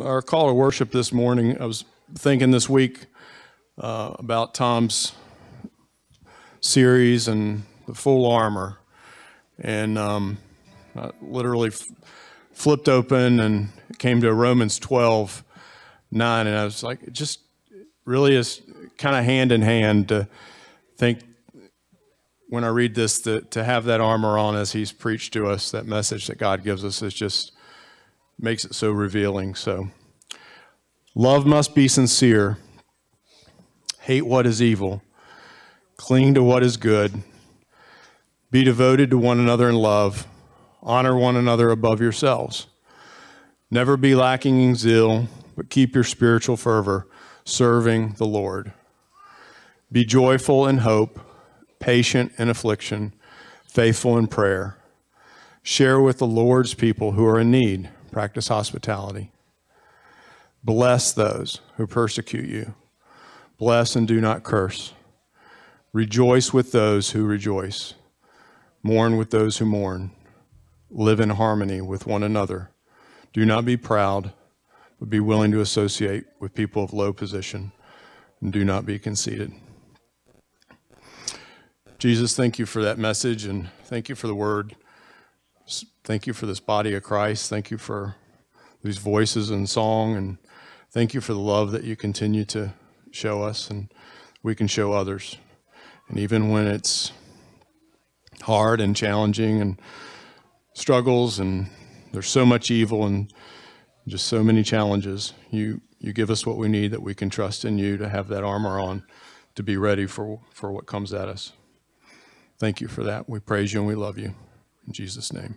our call to worship this morning, I was thinking this week uh, about Tom's series and the full armor, and um, I literally flipped open and came to Romans 12, 9, and I was like, it just really is kind of hand in hand to think when I read this that to have that armor on as he's preached to us, that message that God gives us is just makes it so revealing. So, love must be sincere, hate what is evil, cling to what is good, be devoted to one another in love, honor one another above yourselves. Never be lacking in zeal, but keep your spiritual fervor, serving the Lord. Be joyful in hope, patient in affliction, faithful in prayer. Share with the Lord's people who are in need practice hospitality. Bless those who persecute you. Bless and do not curse. Rejoice with those who rejoice. Mourn with those who mourn. Live in harmony with one another. Do not be proud, but be willing to associate with people of low position. And do not be conceited. Jesus, thank you for that message and thank you for the word. Thank you for this body of Christ. Thank you for these voices and song. And thank you for the love that you continue to show us and we can show others. And even when it's hard and challenging and struggles and there's so much evil and just so many challenges, you, you give us what we need that we can trust in you to have that armor on to be ready for, for what comes at us. Thank you for that. We praise you and we love you. In Jesus' name.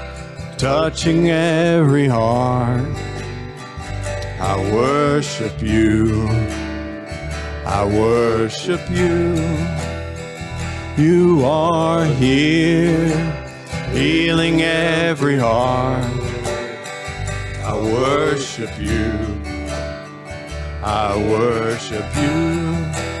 touching every heart. I worship you. I worship you. You are here, healing every heart. I worship you. I worship you.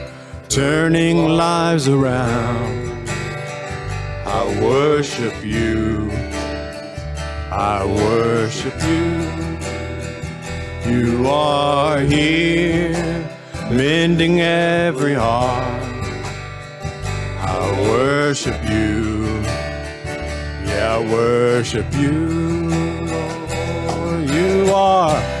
turning lives around. I worship you. I worship you. You are here, mending every heart. I worship you. Yeah, I worship you. You are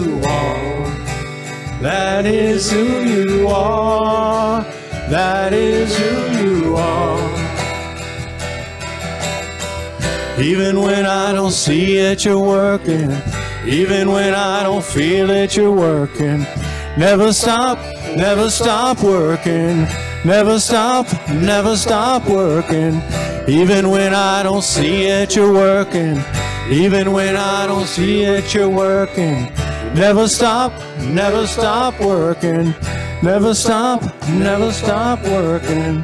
That is who you are. That is who you are. Even when I don't see it, you're working. Even when I don't feel it, you're working. Never stop, never stop working. Never stop, never stop working. Even when I don't see it, you're working. Even when I don't see it, you're working. Never stop, never stop working. Never stop, never stop working.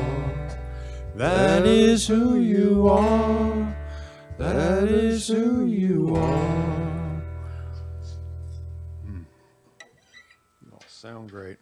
That is who you are. That is who you are. Hmm. All sound great.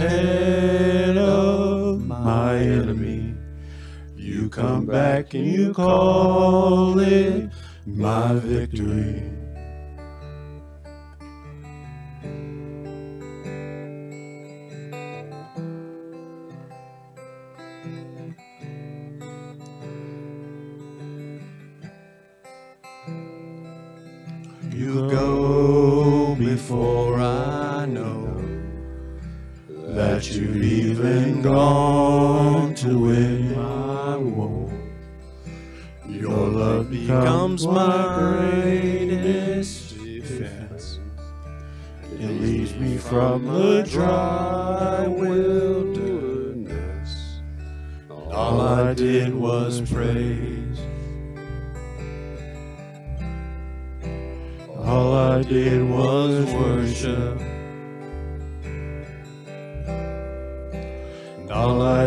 Head of my enemy. You come back and you call it my victory.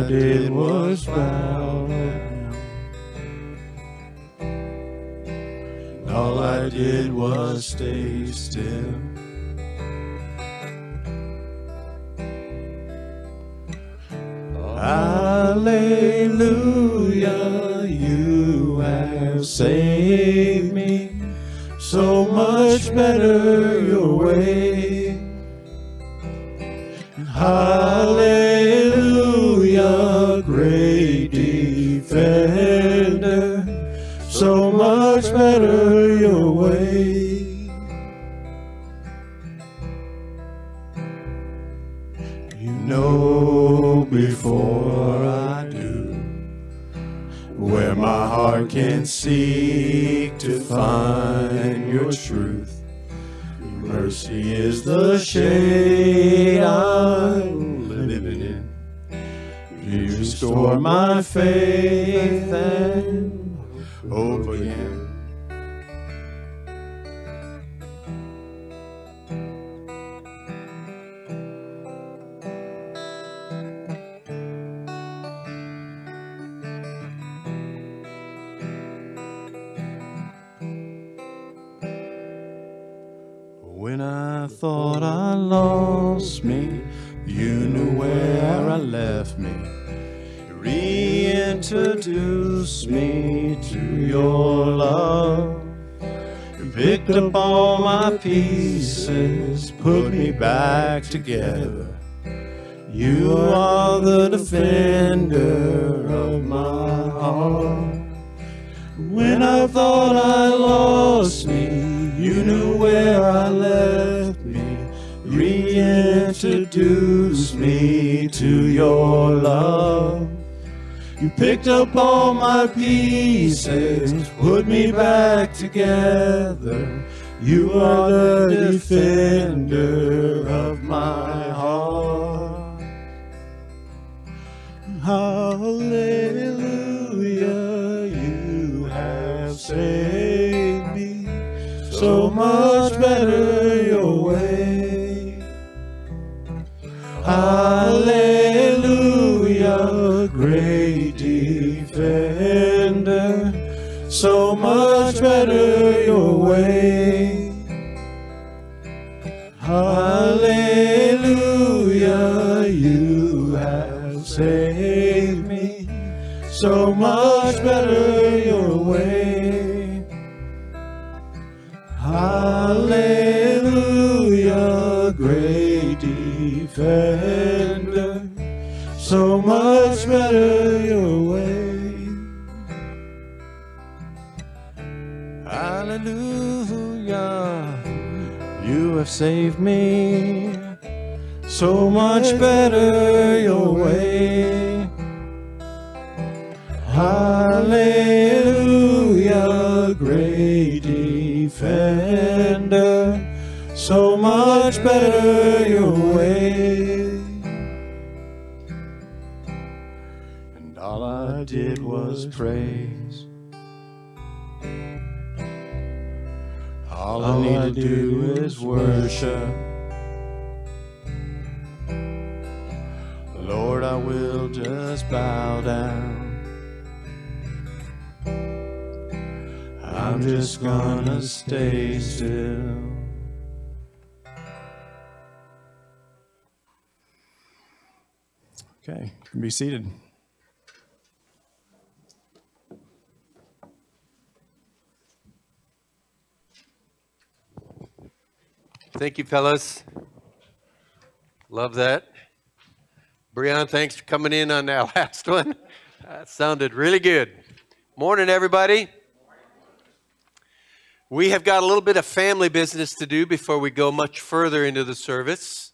I did was bow down. All I did was stay still. Hallelujah, you have saved together. You are the defender of my heart. When I thought I lost me, you knew where I left me. Reintroduce me to your love. You picked up all my pieces, put me back together. You are the defender of So much better your way. Hallelujah, you have saved me. So much better your way. Hallelujah, great much better just gonna stay still. Okay, you can be seated. Thank you, fellas. Love that. Breon, thanks for coming in on that last one. That sounded really good. Morning, everybody. We have got a little bit of family business to do before we go much further into the service.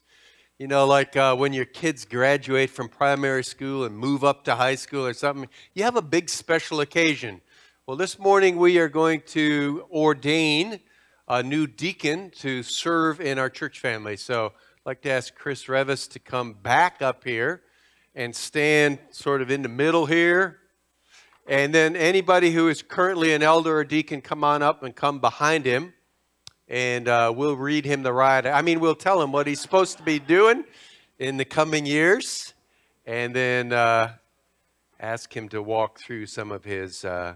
You know, like uh, when your kids graduate from primary school and move up to high school or something, you have a big special occasion. Well, this morning we are going to ordain a new deacon to serve in our church family. So I'd like to ask Chris Revis to come back up here and stand sort of in the middle here. And then anybody who is currently an elder or deacon, come on up and come behind him. And uh, we'll read him the right. I mean, we'll tell him what he's supposed to be doing in the coming years. And then uh, ask him to walk through some of his uh,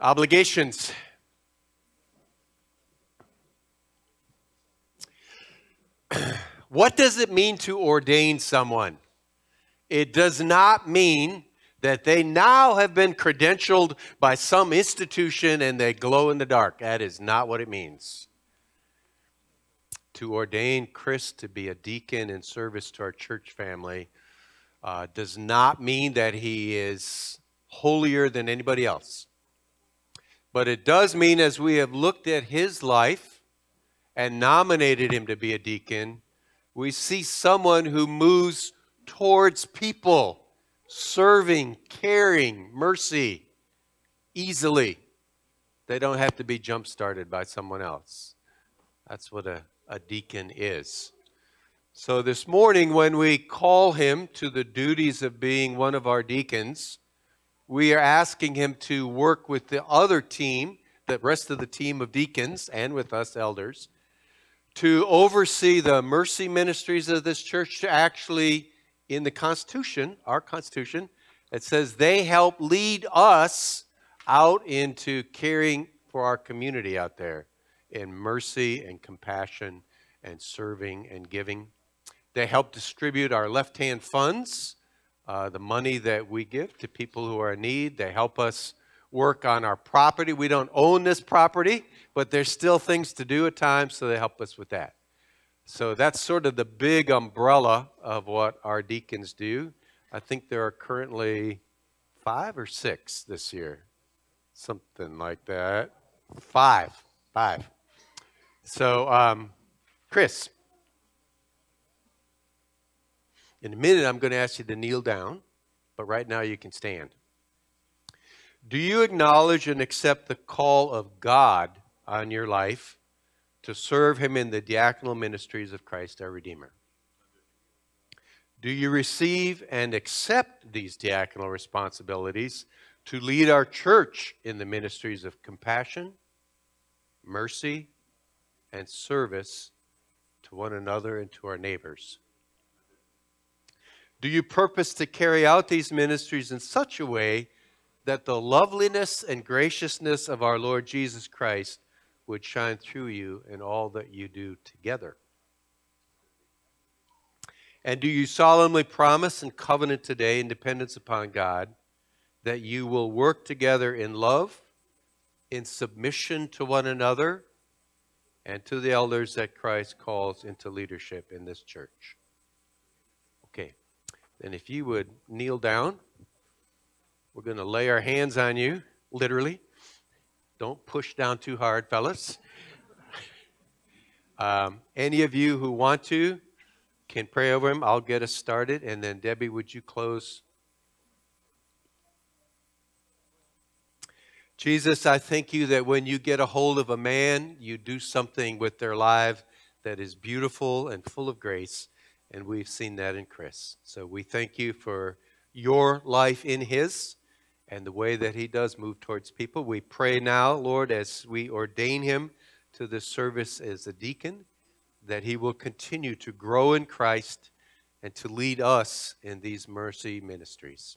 obligations. what does it mean to ordain someone? It does not mean that they now have been credentialed by some institution and they glow in the dark. That is not what it means. To ordain Chris to be a deacon in service to our church family uh, does not mean that he is holier than anybody else. But it does mean, as we have looked at his life and nominated him to be a deacon, we see someone who moves towards people, serving, caring, mercy easily. They don't have to be jump started by someone else. That's what a, a deacon is. So this morning, when we call him to the duties of being one of our deacons, we are asking him to work with the other team, the rest of the team of deacons, and with us elders, to oversee the mercy ministries of this church to actually in the constitution our constitution it says they help lead us out into caring for our community out there in mercy and compassion and serving and giving. They help distribute our left hand funds, uh, the money that we give to people who are in need. They help us work on our property. We don't own this property, but there's still things to do at times, so they help us with that. So that's sort of the big umbrella of what our deacons do. I think there are currently five or six this year, something like that. Five, five. So, um, Chris, in a minute, I'm going to ask you to kneel down, but right now you can stand. Do you acknowledge and accept the call of God on your life to serve Him in the diaconal ministries of Christ our Redeemer? Do you receive and accept these diaconal responsibilities to lead our church in the ministries of compassion, mercy, and service to one another and to our neighbors? Do you purpose to carry out these ministries in such a way that the loveliness and graciousness of our Lord Jesus Christ would shine through you in all that you do together? And do you solemnly promise and covenant today, in dependence upon God, that you will work together in love, in submission to one another, and to the elders that Christ calls into leadership in this church? Okay. Then if you would kneel down, we're going to lay our hands on you, literally. Don't push down too hard, fellas. Um, any of you who want to, can pray over him. I'll get us started. And then, Debbie, would you close? Jesus, I thank you that when you get a hold of a man, you do something with their life that is beautiful and full of grace. And we've seen that in Chris. So we thank you for your life in his and the way that he does move towards people. We pray now, Lord, as we ordain him to this service as a deacon that he will continue to grow in Christ and to lead us in these mercy ministries.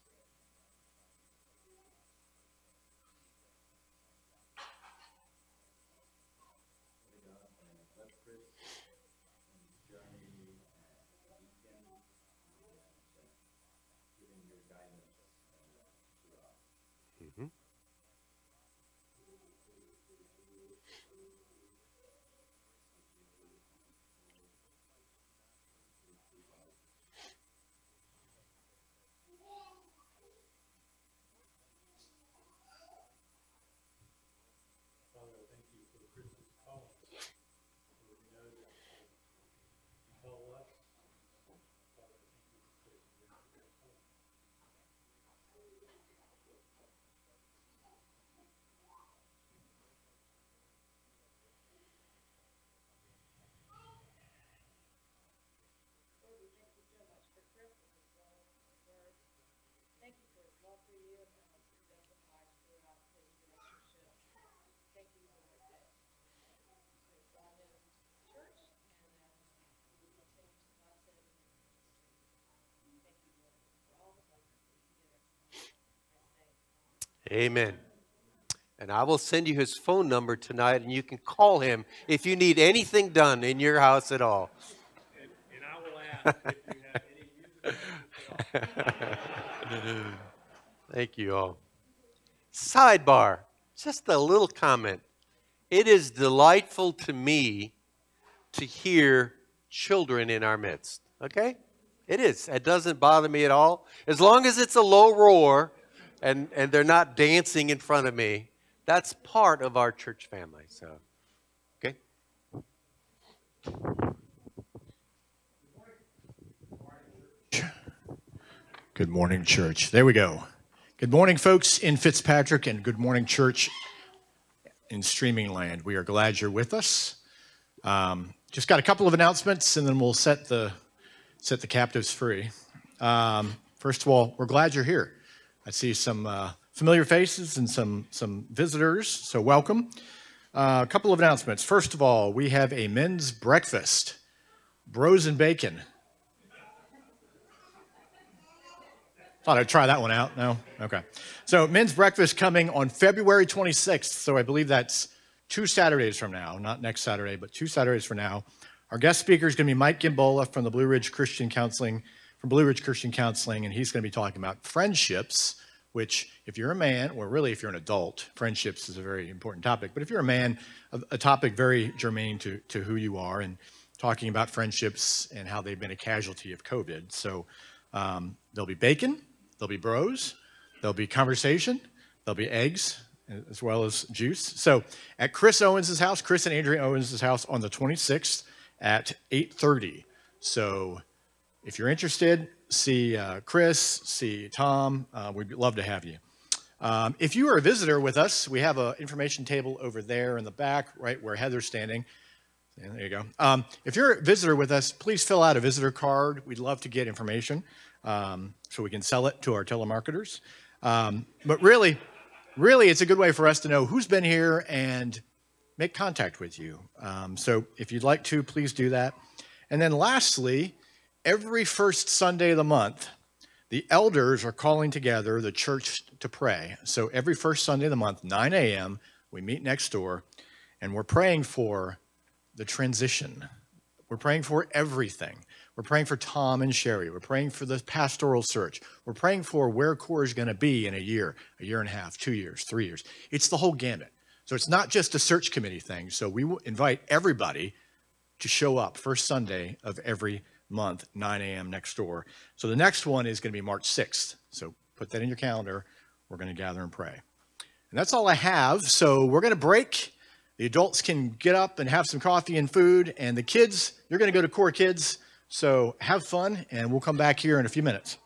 Amen. And I will send you his phone number tonight, and you can call him if you need anything done in your house at all. And, and I will ask if you have any. Thank you all. Sidebar, just a little comment. It is delightful to me to hear children in our midst. Okay? It is. It doesn't bother me at all. As long as it's a low roar and, and they're not dancing in front of me, that's part of our church family. So, okay? Good morning, church. There we go. Good morning, folks in Fitzpatrick, and good morning, church in streaming land. We are glad you're with us. Um, just got a couple of announcements, and then we'll set the set the captives free. Um, first of all, we're glad you're here. I see some uh, familiar faces and some some visitors, so welcome. Uh, a couple of announcements. First of all, we have a men's breakfast, bros and bacon. Thought I'd try that one out. No? Okay. So, men's breakfast coming on February 26th. So, I believe that's two Saturdays from now, not next Saturday, but two Saturdays from now. Our guest speaker is going to be Mike Gimbola from the Blue Ridge Christian Counseling, from Blue Ridge Christian Counseling, and he's going to be talking about friendships, which, if you're a man, or really if you're an adult, friendships is a very important topic. But if you're a man, a, a topic very germane to, to who you are, and talking about friendships and how they've been a casualty of COVID. So um, there'll be bacon, there'll be bros, there'll be conversation, there'll be eggs, as well as juice. So at Chris Owens' house, Chris and Andrea Owens' house on the 26th at 8:30. So if you're interested, see uh, Chris, see Tom. Uh, we'd love to have you. Um, if you are a visitor with us, we have an information table over there in the back, right where Heather's standing. And there you go. Um, if you're a visitor with us, please fill out a visitor card. We'd love to get information um, so we can sell it to our telemarketers. Um, but really, really, it's a good way for us to know who's been here and make contact with you. Um, so if you'd like to, please do that. And then lastly, every first Sunday of the month, the elders are calling together the church to pray. So every first Sunday of the month, 9 a.m., we meet next door and we're praying for the transition. We're praying for everything. We're praying for Tom and Sherry. We're praying for the pastoral search. We're praying for where COR is going to be in a year, a year and a half, two years, three years. It's the whole gamut. So it's not just a search committee thing. So we invite everybody to show up first Sunday of every month, 9 a.m. next door. So the next one is going to be March 6th. So put that in your calendar. We're going to gather and pray. And that's all I have. So we're going to break. The adults can get up and have some coffee and food. And the kids, you're going to go to COR Kids. So have fun, and we'll come back here in a few minutes.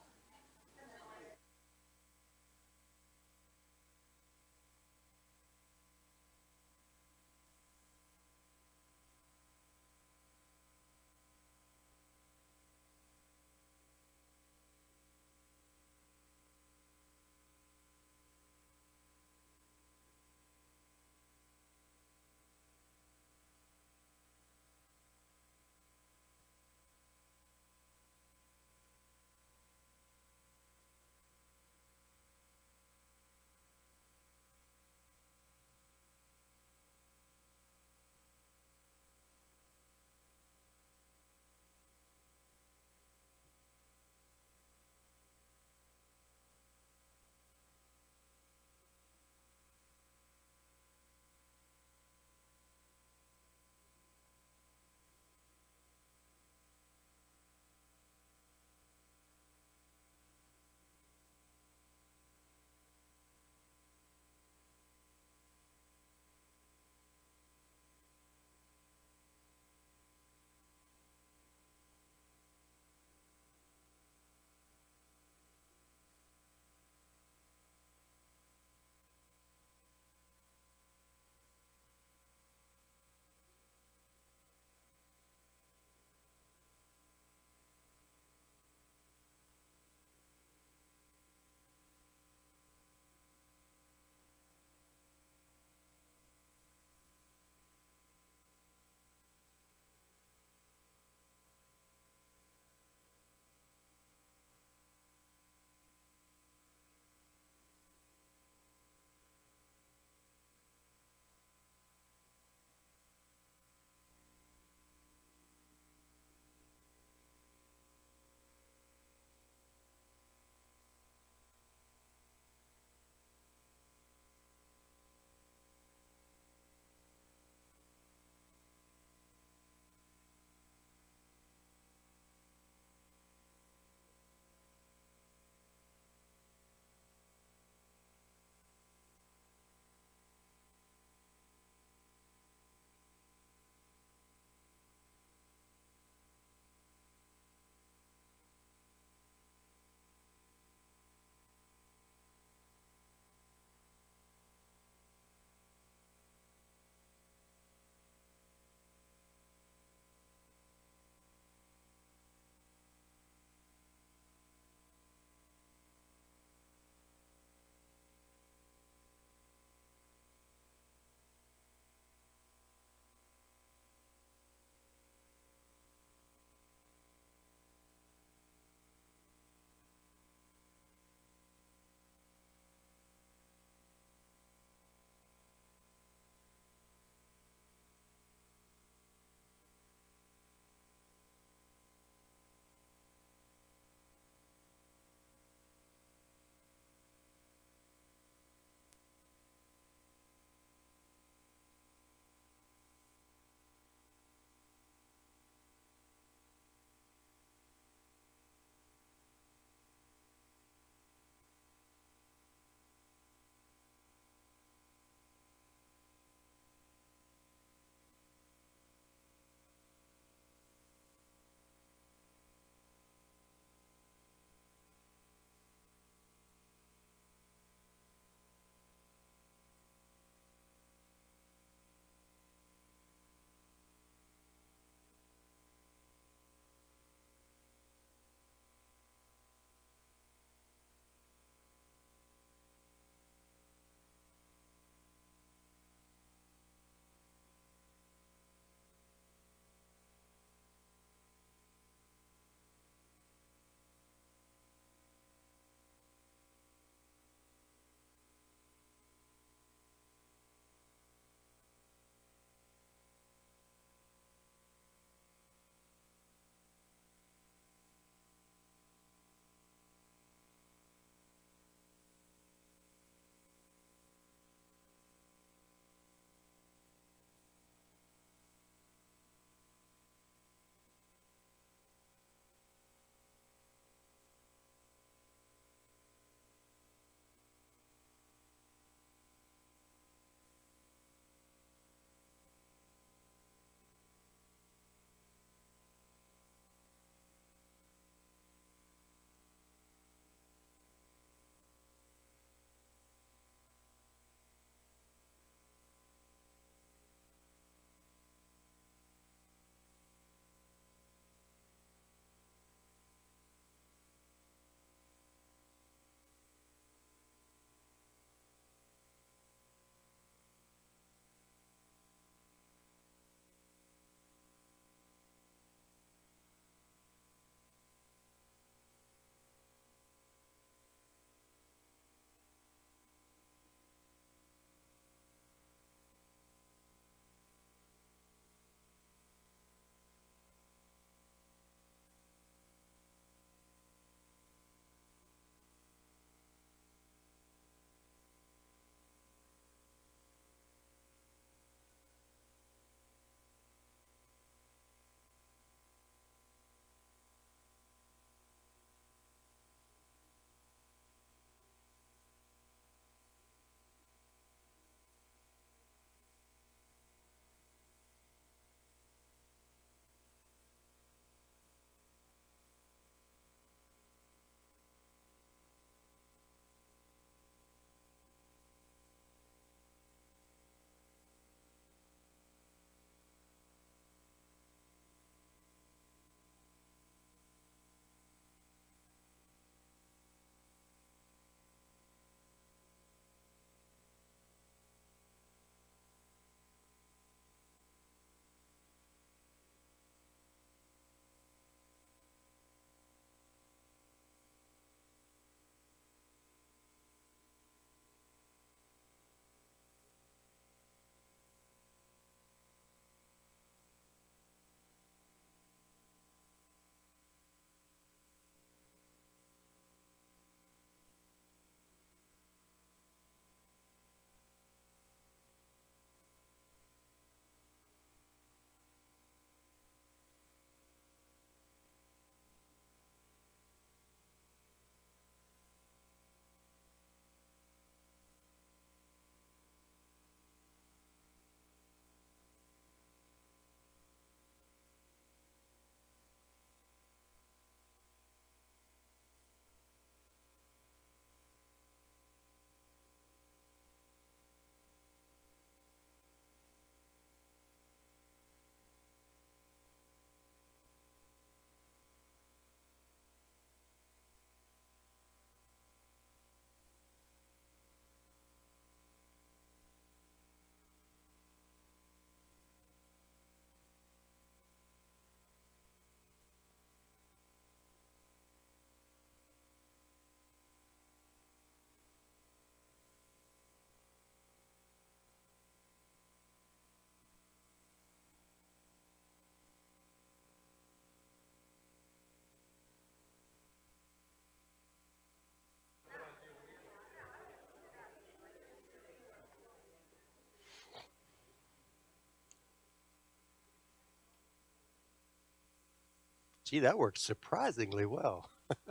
Gee, that works surprisingly well.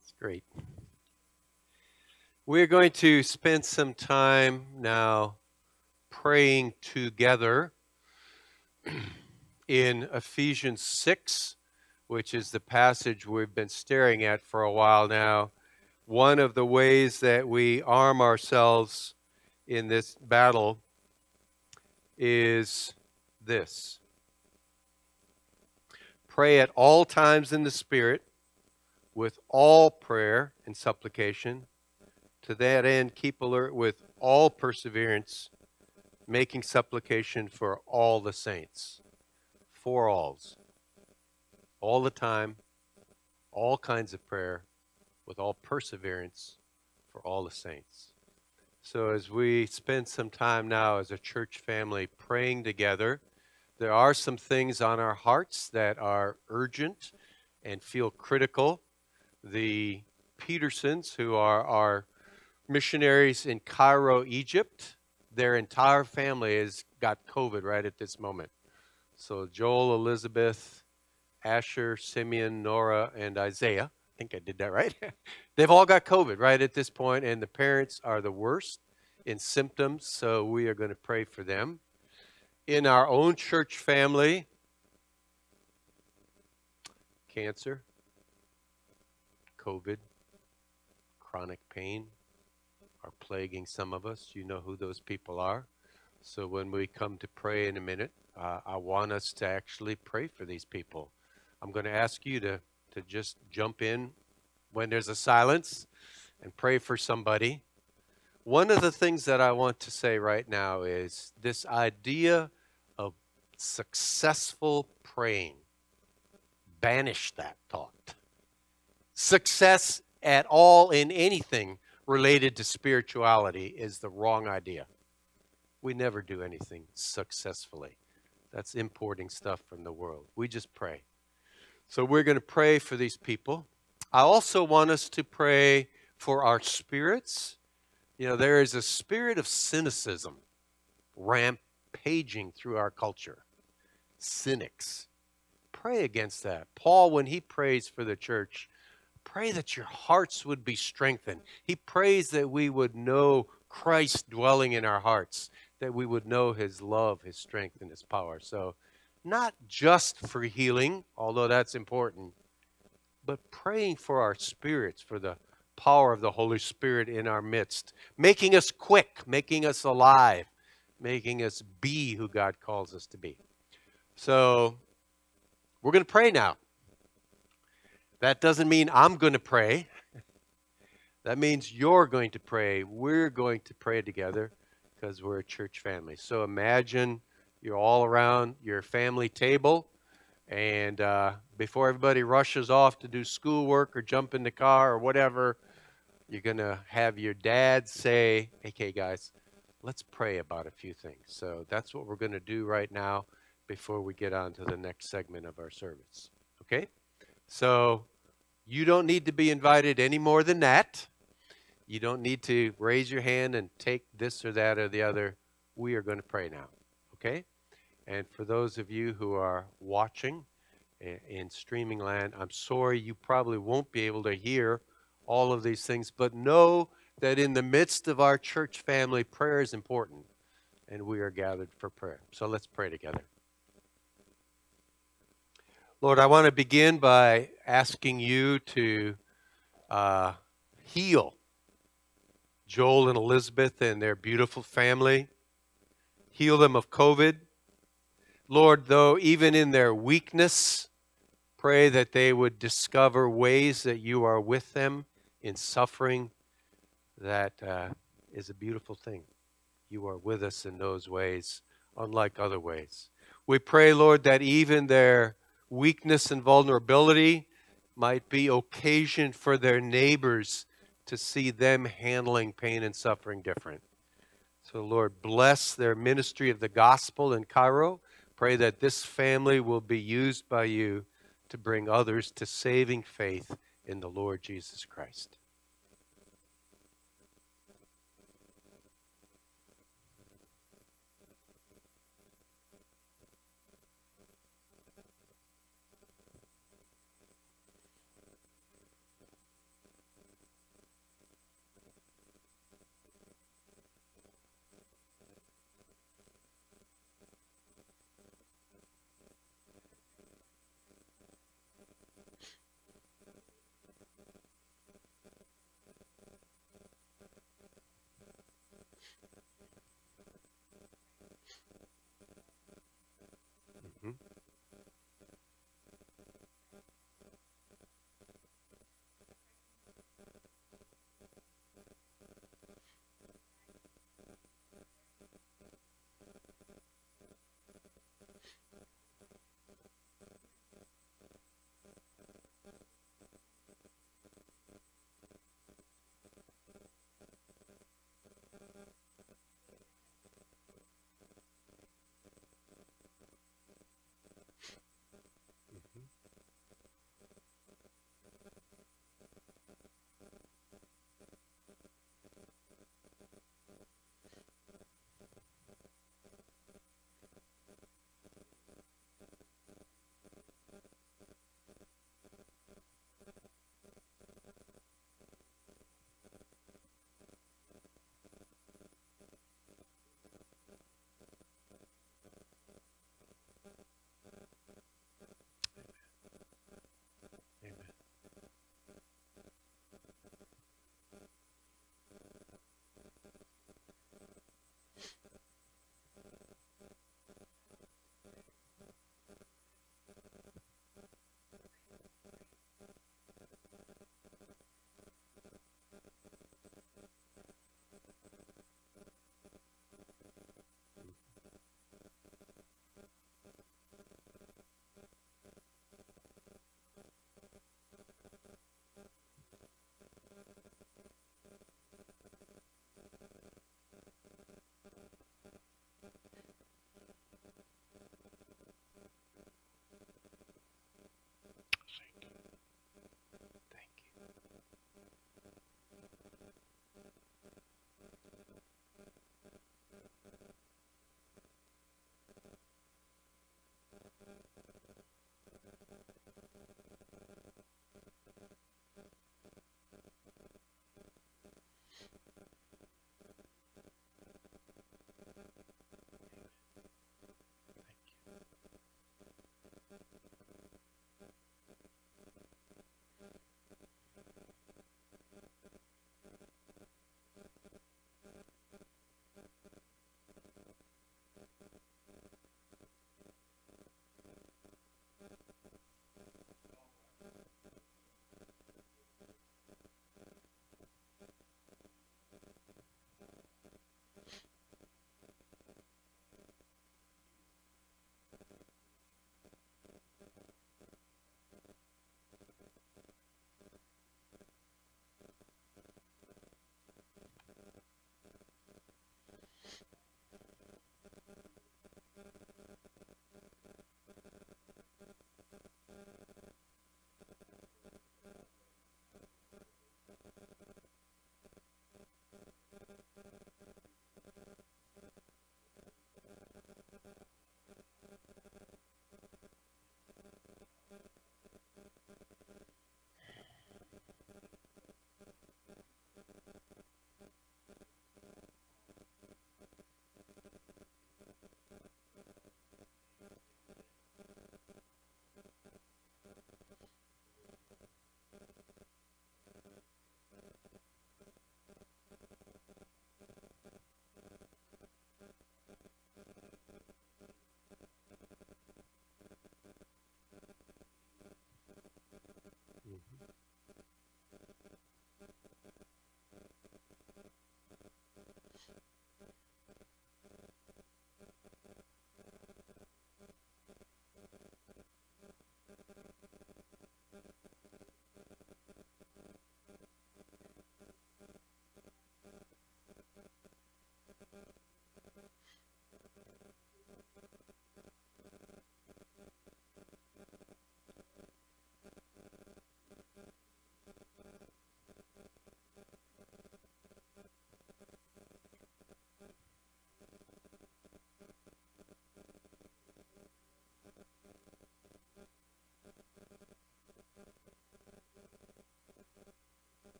It's great. We're going to spend some time now praying together in Ephesians 6, which is the passage we've been staring at for a while now. One of the ways that we arm ourselves in this battle is this pray at all times in the Spirit with all prayer and supplication. To that end, keep alert with all perseverance, making supplication for all the saints. For alls. All the time, all kinds of prayer, with all perseverance for all the saints. So, as we spend some time now as a church family praying together, there are some things on our hearts that are urgent and feel critical. The Petersons, who are our missionaries in Cairo, Egypt, their entire family has got COVID right at this moment. So, Joel, Elizabeth, Asher, Simeon, Nora, and Isaiah I think I did that right. They've all got COVID right at this point, and the parents are the worst in symptoms, so we are going to pray for them. In our own church family, cancer, COVID, chronic pain are plaguing some of us. You know who those people are. So when we come to pray in a minute, uh, I want us to actually pray for these people. I'm going to ask you to, to just jump in when there's a silence and pray for somebody. One of the things that I want to say right now is this idea successful praying. Banish that thought. Success at all in anything related to spirituality is the wrong idea. We never do anything successfully. That's importing stuff from the world. We just pray. So we're going to pray for these people. I also want us to pray for our spirits. You know, there is a spirit of cynicism rampaging through our culture. Cynics. Pray against that. Paul, when he prays for the church, pray that your hearts would be strengthened. He prays that we would know Christ dwelling in our hearts, that we would know his love, his strength, and his power. So, not just for healing, although that's important, but praying for our spirits, for the power of the Holy Spirit in our midst, making us quick, making us alive, making us be who God calls us to be. So, we're going to pray now. That doesn't mean I'm going to pray. That means you're going to pray. We're going to pray together because we're a church family. So imagine you're all around your family table, and uh, before everybody rushes off to do schoolwork or jump in the car or whatever, you're going to have your dad say, okay, guys, let's pray about a few things. So that's what we're going to do right now before we get on to the next segment of our service. Okay? So you don't need to be invited any more than that. You don't need to raise your hand and take this or that or the other. We are going to pray now. Okay? And for those of you who are watching eh, in streaming land, I'm sorry you probably won't be able to hear all of these things, but know that in the midst of our church family, prayer is important, and we are gathered for prayer. So let's pray together. Lord, I want to begin by asking you to uh, heal Joel and Elizabeth and their beautiful family, heal them of COVID. Lord, though, even in their weakness, pray that they would discover ways that you are with them in suffering. That uh, is a beautiful thing. You are with us in those ways, unlike other ways. We pray, Lord, that even their weakness and vulnerability might be occasion for their neighbors to see them handling pain and suffering different. So, Lord, bless their ministry of the gospel in Cairo. Pray that this family will be used by you to bring others to saving faith in the Lord Jesus Christ.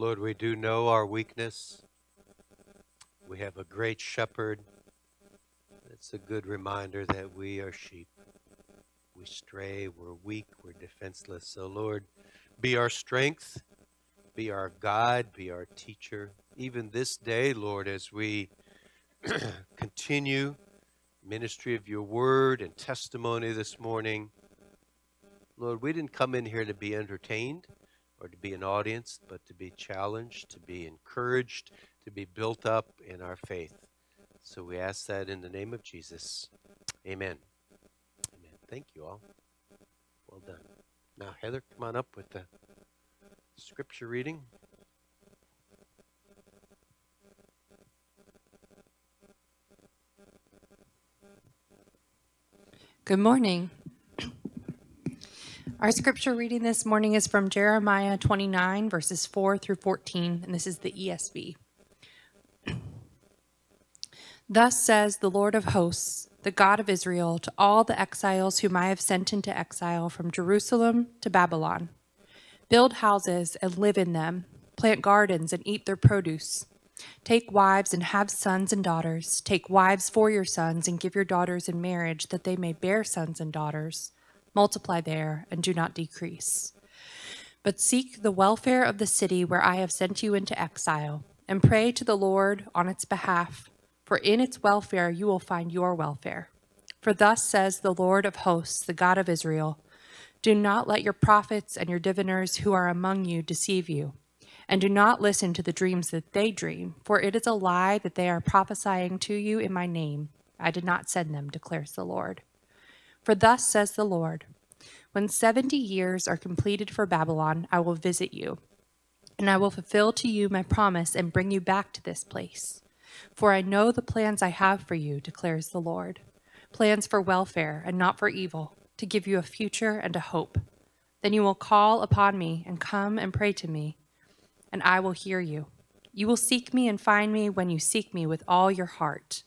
Lord, we do know our weakness. We have a great shepherd. It's a good reminder that we are sheep. We stray, we're weak, we're defenseless. So, Lord, be our strength, be our guide, be our teacher. Even this day, Lord, as we continue ministry of your word and testimony this morning, Lord, we didn't come in here to be entertained or to be an audience, but challenged, to be encouraged, to be built up in our faith. So we ask that in the name of Jesus. Amen. Amen. Thank you all. Well done. Now, Heather, come on up with the scripture reading. Good morning. Our scripture reading this morning is from Jeremiah 29, verses 4 through 14, and this is the ESV. Thus says the Lord of hosts, the God of Israel, to all the exiles whom I have sent into exile from Jerusalem to Babylon Build houses and live in them, plant gardens and eat their produce. Take wives and have sons and daughters. Take wives for your sons and give your daughters in marriage, that they may bear sons and daughters. Multiply there and do not decrease. But seek the welfare of the city where I have sent you into exile, and pray to the Lord on its behalf, for in its welfare you will find your welfare. For thus says the Lord of hosts, the God of Israel Do not let your prophets and your diviners who are among you deceive you and do not listen to the dreams that they dream, for it is a lie that they are prophesying to you in my name. I did not send them, declares the Lord. For thus says the Lord When seventy years are completed for Babylon, I will visit you, and I will fulfill to you my promise and bring you back to this place. For I know the plans I have for you, declares the Lord plans for welfare and not for evil, to give you a future and a hope. Then you will call upon me and come and pray to me and I will hear you. You will seek me and find me when you seek me with all your heart.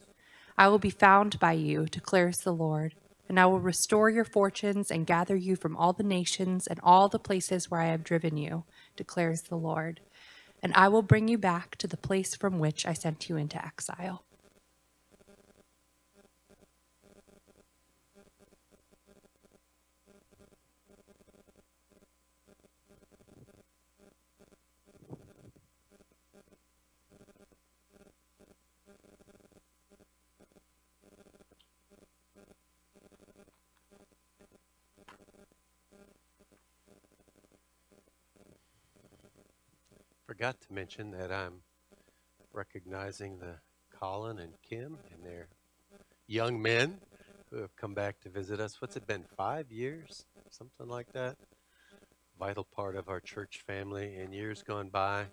I will be found by you, declares the Lord, and I will restore your fortunes and gather you from all the nations and all the places where I have driven you, declares the Lord. And I will bring you back to the place from which I sent you into exile. Forgot to mention that I'm recognizing the Colin and Kim and their young men who have come back to visit us. What's it been, five years? Something like that. Vital part of our church family in years gone by.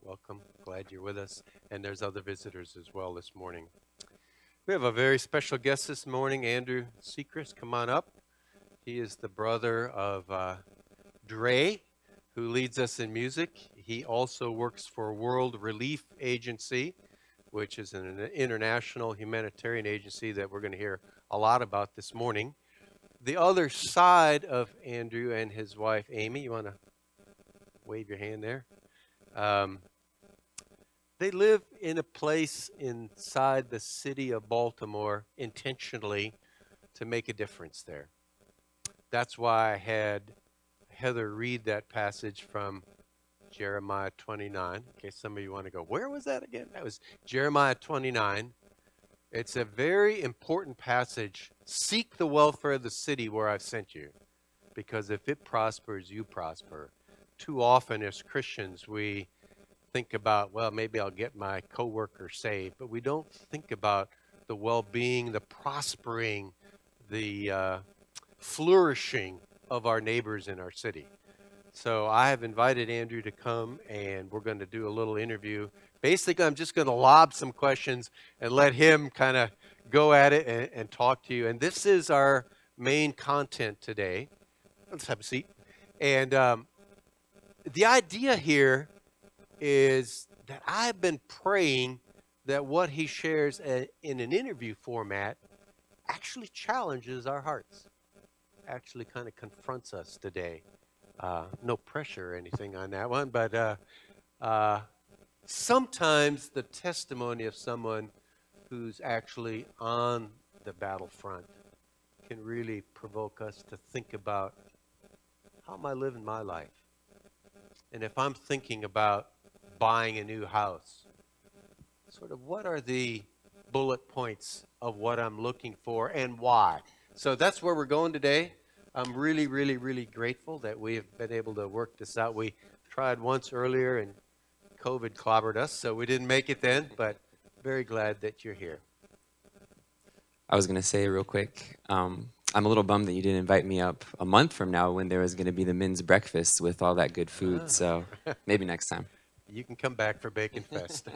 Welcome. Glad you're with us. And there's other visitors as well this morning. We have a very special guest this morning, Andrew Secrest. Come on up. He is the brother of uh, Dre, who leads us in music. He also works for World Relief Agency, which is an international humanitarian agency that we're going to hear a lot about this morning. The other side of Andrew and his wife, Amy, you want to wave your hand there? Um, they live in a place inside the city of Baltimore intentionally to make a difference there. That's why I had Heather read that passage from Jeremiah 29. In case some of you want to go, where was that again? That was Jeremiah 29. It's a very important passage. Seek the welfare of the city where I've sent you, because if it prospers, you prosper. Too often, as Christians, we think about, well, maybe I'll get my coworker saved, but we don't think about the well-being, the prospering, the uh, flourishing of our neighbors in our city. So I have invited Andrew to come and we're going to do a little interview. Basically, I'm just going to lob some questions and let him kind of go at it and, and, talk to you. And this is our main content today. Let's have a seat. And um, the idea here is that I've been praying that what he shares a, in an interview format actually challenges our hearts actually kind of confronts us today. Uh, no pressure or anything on that one, but uh, uh, sometimes the testimony of someone who's actually on the battlefront can really provoke us to think about how am I living my life? And if I'm thinking about buying a new house, sort of what are the bullet points of what I'm looking for and why? So that's where we're going today. I'm really, really, really grateful that we have been able to work this out. We tried once earlier and COVID clobbered us, so we didn't make it then, but very glad that you're here. I was going to say real quick, um, I'm a little bummed that you didn't invite me up a month from now when there was going to be the men's breakfast with all that good food. So maybe next time. You can come back for Bacon Fest.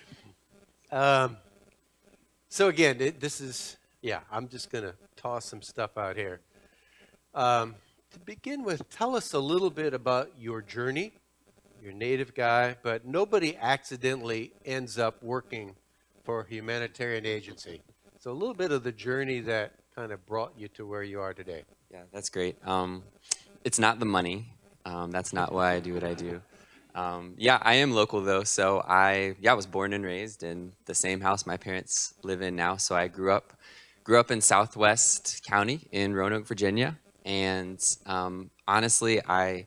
um, so again, it, this is yeah. I'm just going to toss some stuff out here. Um, to begin with, tell us a little bit about your journey. You're a native guy, but nobody accidentally ends up working for a humanitarian agency. So a little bit of the journey that kind of brought you to where you are today. Yeah, that's great. Um, it's not the money. Um, that's not why I do what I do. Um, yeah, I am local though, so I yeah was born and raised in the same house my parents live in now. So I grew up grew up in Southwest County in Roanoke, Virginia, and um, honestly, I,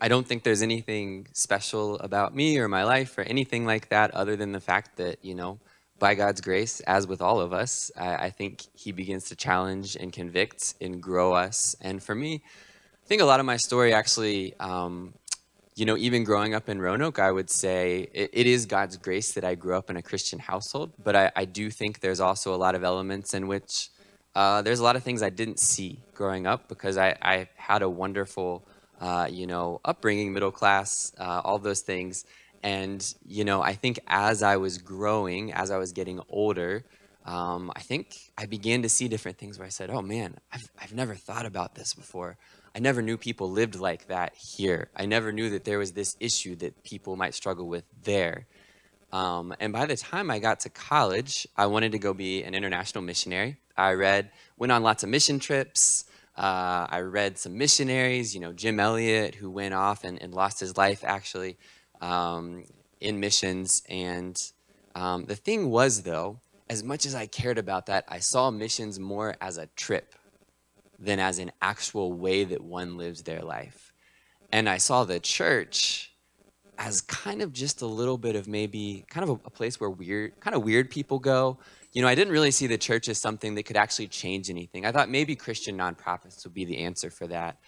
I don't think there's anything special about me or my life or anything like that, other than the fact that you know by God's grace, as with all of us, I, I, think He begins to challenge and convict and grow us. And for me, I think a lot of my story actually, um, you know, even growing up in Roanoke, I would say it, it is God's grace that I grew up in a Christian household. But I, I do think there's also a lot of elements in which uh, there's a lot of things I didn't see growing up because I, I had a wonderful, uh, you know, upbringing, middle class, uh, all those things. And, you know, I think as I was growing, as I was getting older, um, I think I began to see different things where I said, oh man, I've, I've never thought about this before. I never knew people lived like that here. I never knew that there was this issue that people might struggle with there. Um, and by the time I got to college, I wanted to go be an international missionary. I read, went on lots of mission trips. Uh, I read some missionaries, you know, Jim Elliot, who went off and, and lost his life actually um, in missions. And um, the thing was, though, as much as I cared about that, I saw missions more as a trip than as an actual way that one lives their life. And I saw the church as kind of just a little bit of maybe kind of a, a place where weird, kind of weird people go. You know, I didn't really see the church as something that could actually change anything. I thought maybe Christian nonprofits would be the answer for that.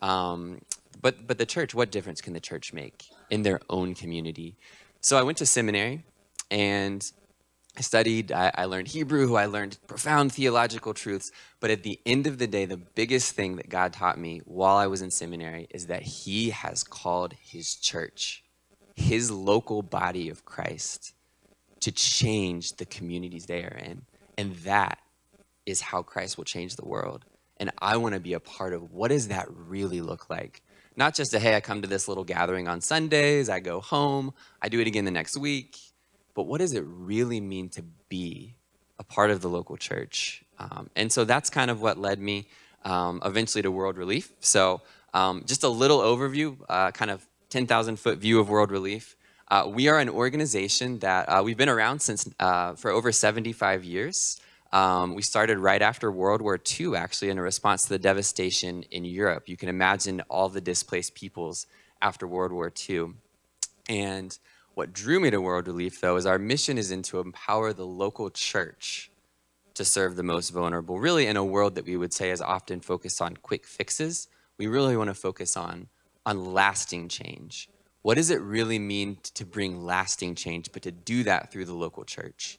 Um, but but the church, what difference can the church make in their own community? So I went to seminary and I studied, I, I, learned Hebrew, I learned profound theological truths. But at the end of the day, the biggest thing that God taught me while I was in seminary is that He has called His church, His local body of Christ, to change the communities they are in. And that is how Christ will change the world. And I want to be a part of what does that really look like? Not just a, hey, I come to this little gathering on Sundays, I go home, I do it again the next week, but what does it really mean to be a part of the local church? Um, and so that's kind of what led me um, eventually to World Relief. So um, just a little overview, uh, kind of 10,000 foot view of World Relief. Uh, we are an organization that uh, we've been around since uh, for over 75 years. Um, we started right after World War II, actually, in a response to the devastation in Europe. You can imagine all the displaced peoples after World War II. And what drew me to World Relief, though, is our mission is in to empower the local church to serve the most vulnerable. Really, in a world that we would say is often focused on quick fixes, we really want to focus on, on lasting change. What does it really mean to bring lasting change, but to do that through the local church?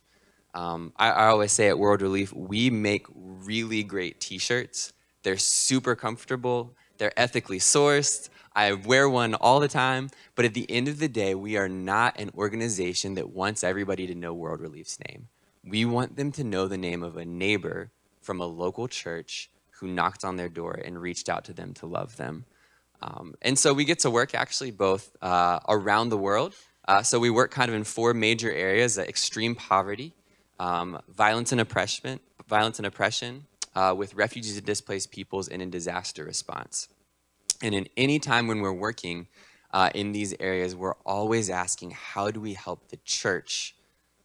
Um, I, I, always say at World Relief, we make really great t-shirts. They're super comfortable. They're ethically sourced. I wear one all the time. But at the end of the day, we are not an organization that wants everybody to know World Relief's name. We want them to know the name of a neighbor from a local church who knocked on their door and reached out to them to love them. Um, and so we get to work actually both uh, around the world. Uh, so we work kind of in four major areas, uh, extreme poverty, um, violence and oppression, violence and oppression uh, with refugees and displaced peoples and in disaster response. And in any time when we're working, uh, in these areas, we're always asking, how do we help the church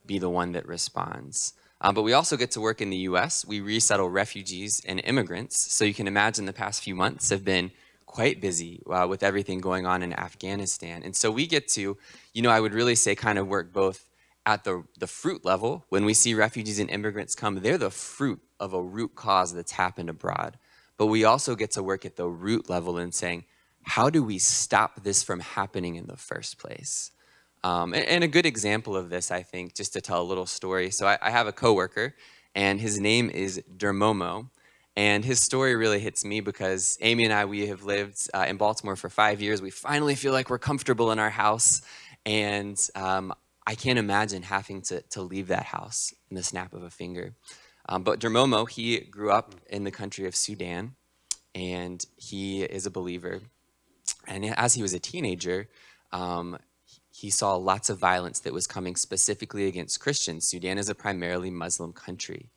be the one that responds? Uh, but we also get to work in the US. We resettle refugees and immigrants. So you can imagine the past few months have been quite busy uh, with everything going on in Afghanistan. And so we get to, you know, I would really say kind of work both at the, the fruit level. When we see refugees and immigrants come, they're the fruit of a root cause that's happened abroad. But we also get to work at the root level in saying, how do we stop this from happening in the first place? Um, and, and, a good example of this, I think, just to tell a little story. So I, I have a coworker, and his name is Dermomo. And his story really hits me because Amy and I, we have lived uh, in Baltimore for five years. We finally feel like we're comfortable in our house. And um, I can't imagine having to, to leave that house in the snap of a finger. Um, but Dermomo, he grew up in the country of Sudan, and he is a believer. And as he was a teenager, um, he saw lots of violence that was coming specifically against Christians. Sudan is a primarily Muslim country.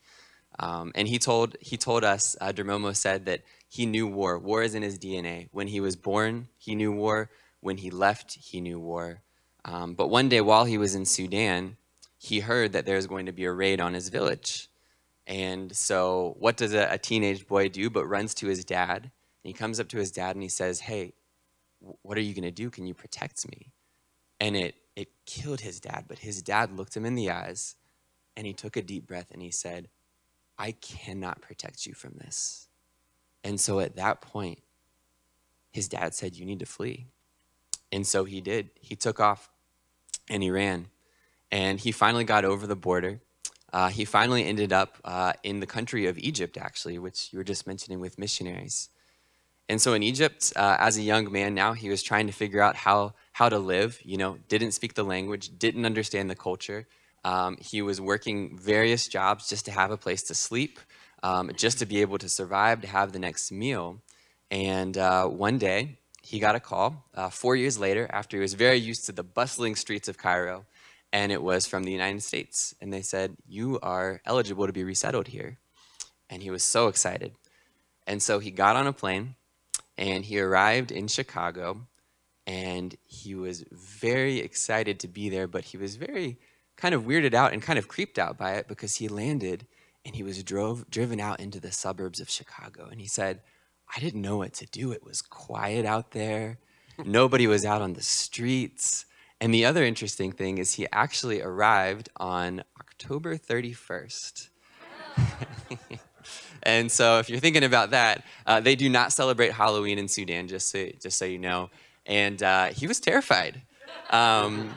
Um, and he told, he told us, uh, Dermomo said that he knew war. War is in his DNA. When he was born, he knew war. When he left, he knew war. Um, but one day while he was in Sudan, he heard that there was going to be a raid on his village. And so, what does a, a teenage boy do but runs to his dad? And he comes up to his dad and he says, Hey, what are you going to do? Can you protect me? And it, it killed his dad, but his dad looked him in the eyes and he took a deep breath and he said, I cannot protect you from this. And so at that point, his dad said, You need to flee. And so he did. He took off and he ran. And he finally got over the border. Uh, he finally ended up uh, in the country of Egypt, actually, which you were just mentioning with missionaries. And so in Egypt, uh, as a young man now, he was trying to figure out how, how to live, you know, didn't speak the language, didn't understand the culture. Um, he was working various jobs just to have a place to sleep, um, just to be able to survive, to have the next meal. And uh, one day, he got a call uh, four years later after he was very used to the bustling streets of Cairo, and it was from the United States. And they said, You are eligible to be resettled here. And he was so excited. And so he got on a plane and he arrived in Chicago and he was very excited to be there, but he was very kind of weirded out and kind of creeped out by it because he landed and he was drove driven out into the suburbs of Chicago and he said, I didn't know what to do. It was quiet out there. Nobody was out on the streets. And the other interesting thing is he actually arrived on October 31st. And so, if you're thinking about that, uh, they do not celebrate Halloween in Sudan, just so, just so you know. And uh, he was terrified. Um,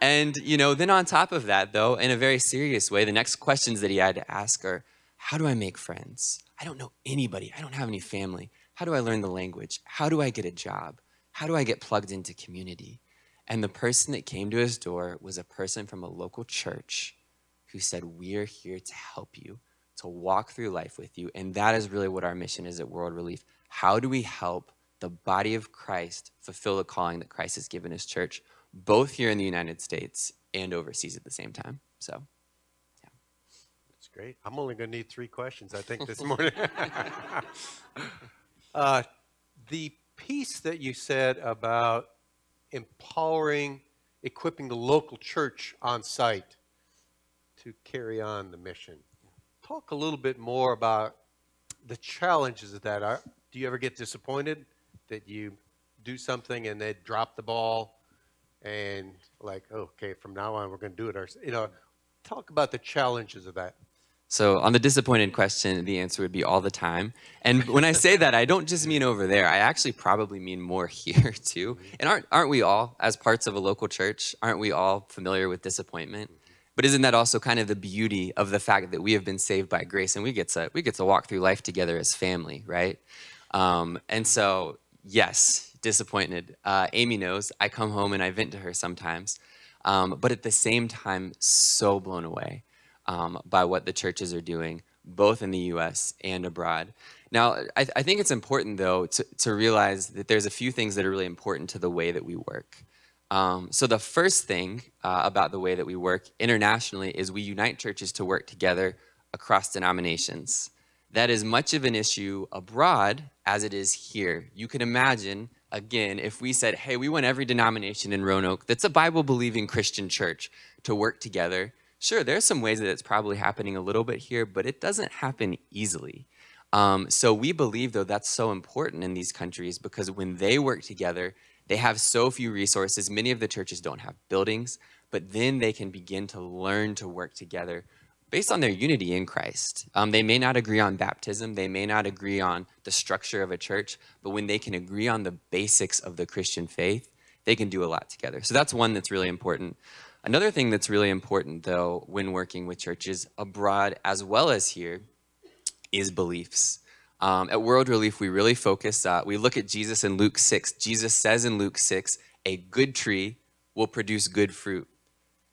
and, you know, then on top of that, though, in a very serious way, the next questions that he had to ask are how do I make friends? I don't know anybody, I don't have any family. How do I learn the language? How do I get a job? How do I get plugged into community? And the person that came to his door was a person from a local church who said, We're here to help you to walk through life with you. And that is really what our mission is at World Relief. How do we help the body of Christ fulfill the calling that Christ has given his church, both here in the United States and overseas at the same time? So, yeah. That's great. I'm only going to need three questions, I think, this morning. uh, the piece that you said about empowering, equipping the local church on site to carry on the mission talk a little bit more about the challenges of that. Are, do you ever get disappointed that you do something and they drop the ball and like, okay, from now on we're going to do it ourselves? You know, talk about the challenges of that. So on the disappointed question, the answer would be all the time. And when I say that, I don't just mean over there. I actually probably mean more here too. And aren't aren't we all, as parts of a local church, aren't we all familiar with disappointment? But isn't that also kind of the beauty of the fact that we have been saved by grace and we get to we get to walk through life together as family, right? Um, and so, yes, disappointed. Uh, Amy knows I come home and I vent to her sometimes, um, but at the same time, so blown away um, by what the churches are doing, both in the U.S. and abroad. Now, I, I think it's important though to, to realize that there's a few things that are really important to the way that we work. Um, so the first thing uh, about the way that we work internationally is we unite churches to work together across denominations. That is much of an issue abroad as it is here. You can imagine again, if we said, hey, we want every denomination in Roanoke that's a Bible believing Christian church to work together, sure, there's some ways that it's probably happening a little bit here, but it doesn't happen easily. Um, so we believe, though, that's so important in these countries because when they work together, they have so few resources. Many of the churches don't have buildings, but then they can begin to learn to work together based on their unity in Christ. Um, they may not agree on baptism, they may not agree on the structure of a church, but when they can agree on the basics of the Christian faith, they can do a lot together. So that's one that's really important. Another thing that's really important, though, when working with churches abroad as well as here, is beliefs. Um, at World Relief, we really focus, uh, we look at Jesus in Luke 6. Jesus says in Luke 6, a good tree will produce good fruit.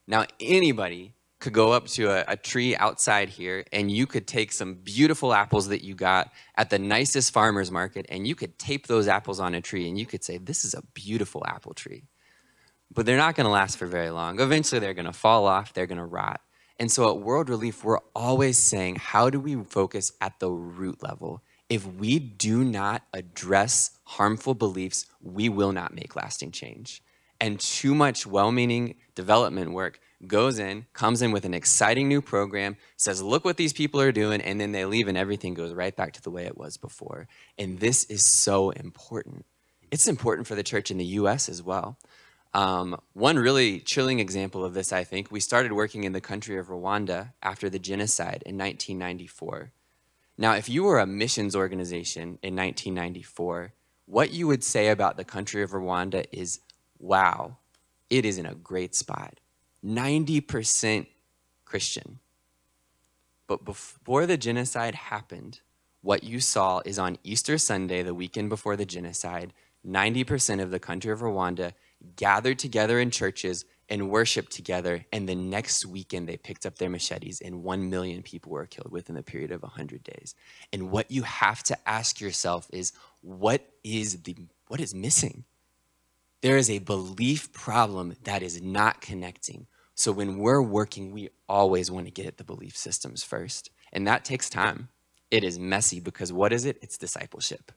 Now, anybody could go up to a, a, tree outside here and you could take some beautiful apples that you got at the nicest farmer's market and you could tape those apples on a tree and you could say, This is a beautiful apple tree. But they're not going to last for very long. Eventually, they're going to fall off, they're going to rot. And so at World Relief, we're always saying, How do we focus at the root level? If we do not address harmful beliefs, we will not make lasting change. And too much well meaning development work goes in, comes in with an exciting new program, says, look what these people are doing, and then they leave and everything goes right back to the way it was before. And this is so important. It's important for the church in the US as well. Um, one really chilling example of this, I think, we started working in the country of Rwanda after the genocide in 1994. Now, if you were a missions organization in 1994, what you would say about the country of Rwanda is, wow, it is in a great spot 90% Christian. But before the genocide happened, what you saw is on Easter Sunday, the weekend before the genocide, 90% of the country of Rwanda gathered together in churches and worshiped together. And the next weekend, they picked up their machetes, and 1 million people were killed within the period of 100 days. And what you have to ask yourself is what is, the, what is missing? There is a belief problem that is not connecting. So when we're working, we always want to get at the belief systems first. And that takes time. It is messy because what is it? It's discipleship.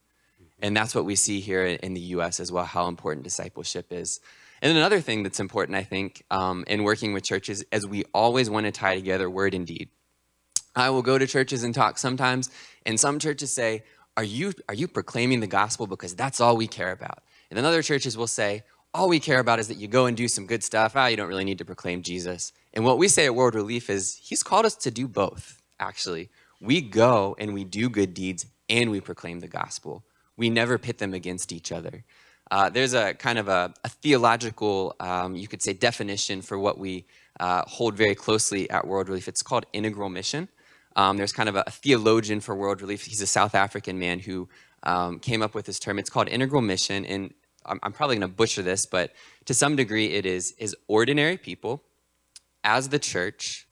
And that's what we see here in the US as well, how important discipleship is. And another thing that's important, I think, um, in working with churches is we always want to tie together word and deed. I will go to churches and talk sometimes, and some churches say, are you, are you proclaiming the gospel because that's all we care about? And then other churches will say, all we care about is that you go and do some good stuff. Ah, you don't really need to proclaim Jesus. And what we say at World Relief is he's called us to do both, actually. We go and we do good deeds and we proclaim the gospel. We never pit them against each other. Uh, there's a kind of a, a theological, um, you could say, definition for what we uh, hold very closely at World Relief. It's called integral mission. Um, there's kind of a, a, theologian for World Relief. He's a South African man who um, came up with this term. It's called integral mission, and I'm, I'm probably going to butcher this, but to some degree it is, is ordinary people as the church,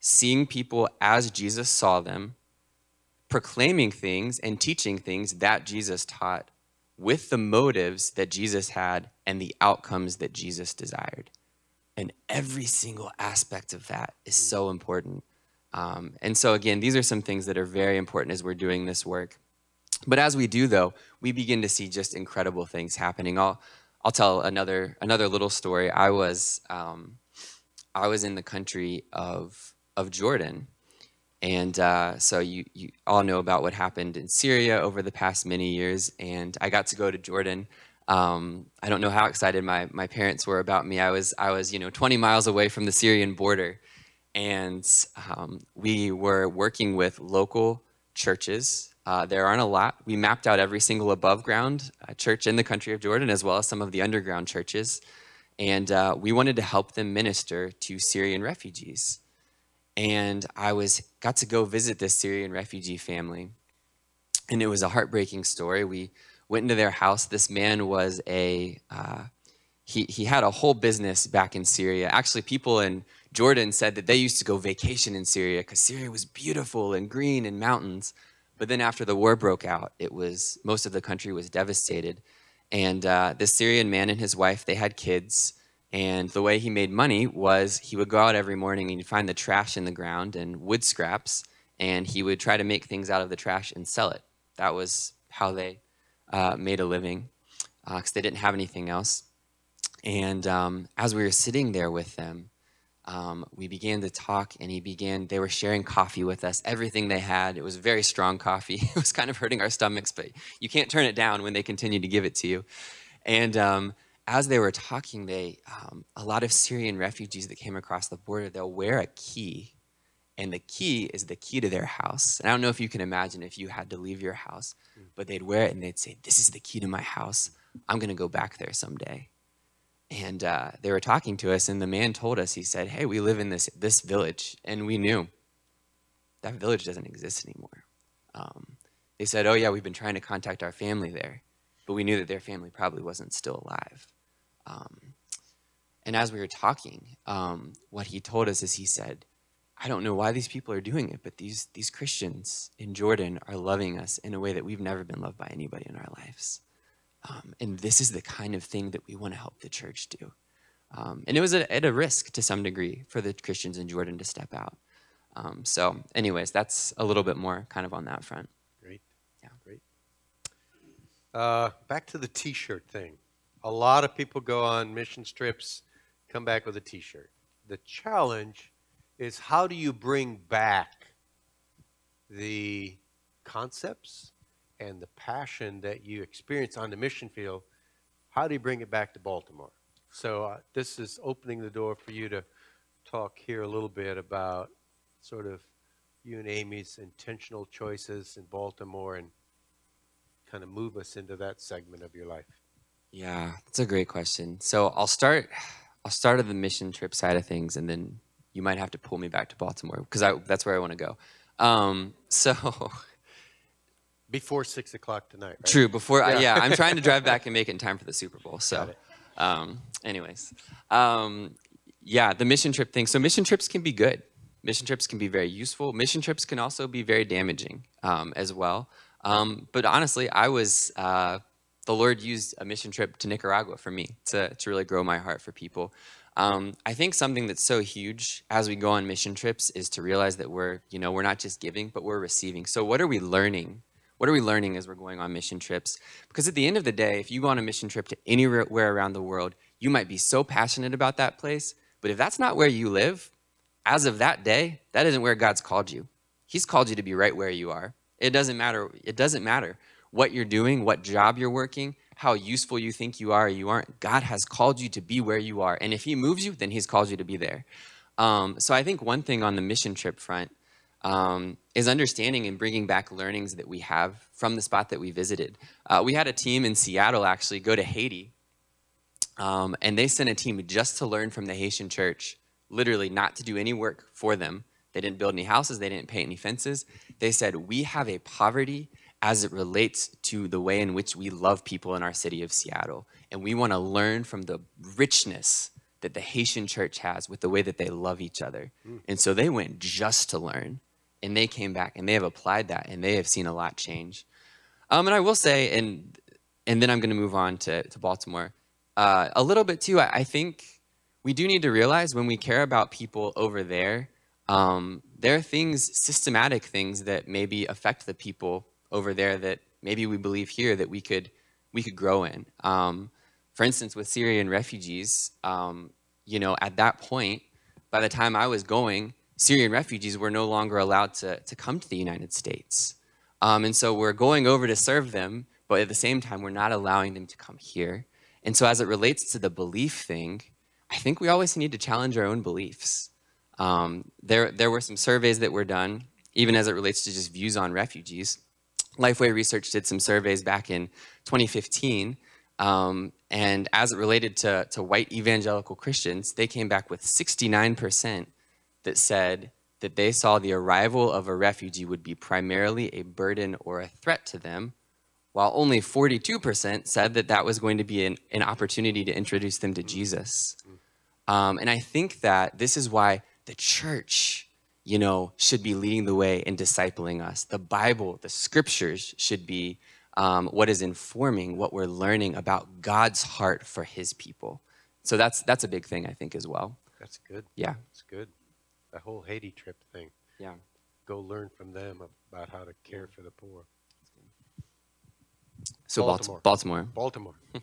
seeing people as Jesus saw them, proclaiming things and teaching things that Jesus taught with the motives that Jesus had and the outcomes that Jesus desired. And every single aspect of that is so important. Um, and so, again, these are some things that are very important as we're doing this work. But as we do, though, we begin to see just incredible things happening. I'll, I'll tell another, another little story. I was, um, I was in the country of, of Jordan. And uh, so you, you all know about what happened in Syria over the past many years. And I got to go to Jordan. Um, I don't know how excited my, my parents were about me. I was, I was, you know, 20 miles away from the Syrian border. And um, we were working with local churches uh, there aren't a lot. We mapped out every single above ground uh, church in the country of Jordan, as well as some of the underground churches. And uh, we wanted to help them minister to Syrian refugees. And I was got to go visit this Syrian refugee family. And it was a heartbreaking story. We went into their house. This man was a, uh, he, he had a whole business back in Syria. Actually, people in Jordan said that they used to go vacation in Syria because Syria was beautiful and green and mountains. But then after the war broke out, it was most of the country was devastated. And uh, this Syrian man and his wife, they had kids. And the way he made money was he would go out every morning and he'd find the trash in the ground and wood scraps, and he would try to make things out of the trash and sell it. That was how they uh, made a living. because they didn't have anything else. And um, as we were sitting there with them, um, we began to talk, and he began. They were sharing coffee with us, everything they had. It was very strong coffee. It was kind of hurting our stomachs, but you can't turn it down when they continue to give it to you. And um, as they were talking, they um, a lot of Syrian refugees that came across the border. They'll wear a key, and the key is the key to their house. And I don't know if you can imagine if you had to leave your house, but they'd wear it and they'd say, "This is the key to my house. I'm going to go back there someday." And uh, they were talking to us and the man told us he said hey we live in this this village and we knew. That village doesn't exist anymore. Um, they said oh yeah we've been trying to contact our family there but we knew that their family probably wasn't still alive. Um, and as we were talking um, what he told us is he said i don't know why these people are doing it but these these christians in jordan are loving us in a way that we've never been loved by anybody in our lives um, and this is the kind of thing that we want to help the church do. Um, and it was a, at a risk to some degree for the Christians in Jordan to step out. Um, so, anyways, that's a little bit more kind of on that front. Great. Yeah. Great. Uh, back to the T-shirt thing. A lot of people go on mission trips, come back with a T-shirt. The challenge is how do you bring back the concepts and the passion that you experience on the mission field? How do you bring it back to Baltimore? So uh, this is opening the door for you to talk here a little bit about sort of you and Amy's intentional choices in Baltimore and kind of move us into that segment of your life. Yeah, that's a great question. So I'll start. I'll start at the mission trip side of things, and then you might have to pull me back to Baltimore because that's where I want to go. Um, so Before six o'clock tonight, right? True. Before, yeah. yeah, I'm trying to drive back and make it in time for the Super Bowl. So, um, anyways, um, yeah, the mission trip thing. So, mission trips can be good. Mission trips can be very useful. Mission trips can also be very damaging um, as well. Um, but honestly, I was uh, the Lord used a mission trip to Nicaragua for me to to really grow my heart for people. Um, I think something that's so huge as we go on mission trips is to realize that we're, you know, we're not just giving, but we're receiving. So, what are we learning what are we learning as we're going on mission trips? Because at the end of the day, if you go on a mission trip to anywhere around the world, you might be so passionate about that place, but if that's not where you live, as of that day, that isn't where God's called you. He's called you to be right where you are. It doesn't matter. It doesn't matter what you're doing, what job you're working, how useful you think you are or you aren't. God has called you to be where you are. And if He moves you, then He's called you to be there. Um, so I think one thing on the mission trip front um, is understanding and bringing back learnings that we have from the spot that we visited. Uh, we had a team in Seattle actually go to Haiti, um, and they sent a team just to learn from the Haitian church, literally not to do any work for them. They didn't build any houses, they didn't paint any fences. They said, We have a poverty as it relates to the way in which we love people in our city of Seattle. And we want to learn from the richness that the Haitian church has with the way that they love each other. Mm. And so they went just to learn and they came back and they have applied that and they have seen a lot change. Um, and I will say, and and then I'm going to move on to, to Baltimore. Uh, a little bit too, I, I, think we do need to realize when we care about people over there, um, there are things, systematic things that maybe affect the people over there that maybe we believe here that we could we could grow in. Um, for instance, with Syrian refugees, um, you know, at that point, by the time I was going, Syrian refugees were no longer allowed to, to come to the United States. Um, and so we're going over to serve them, but at the same time, we're not allowing them to come here. And so, as it relates to the belief thing, I think we always need to challenge our own beliefs. Um, there, there were some surveys that were done, even as it relates to just views on refugees. Lifeway Research did some surveys back in 2015, um, and as it related to, to white evangelical Christians, they came back with 69% that said that they saw the arrival of a refugee would be primarily a burden or a threat to them, while only 42% said that that was going to be an, an opportunity to introduce them to Jesus. Um, and I think that this is why the church, you know, should be leading the way in discipling us. The Bible, the scriptures should be um, what is informing what we're learning about God's heart for his people. So that's, that's a big thing, I think, as well. That's good. Yeah. That's good the whole Haiti trip thing. Yeah. Go learn from them about how to care for the poor. So Baltimore. Baltimore. Baltimore.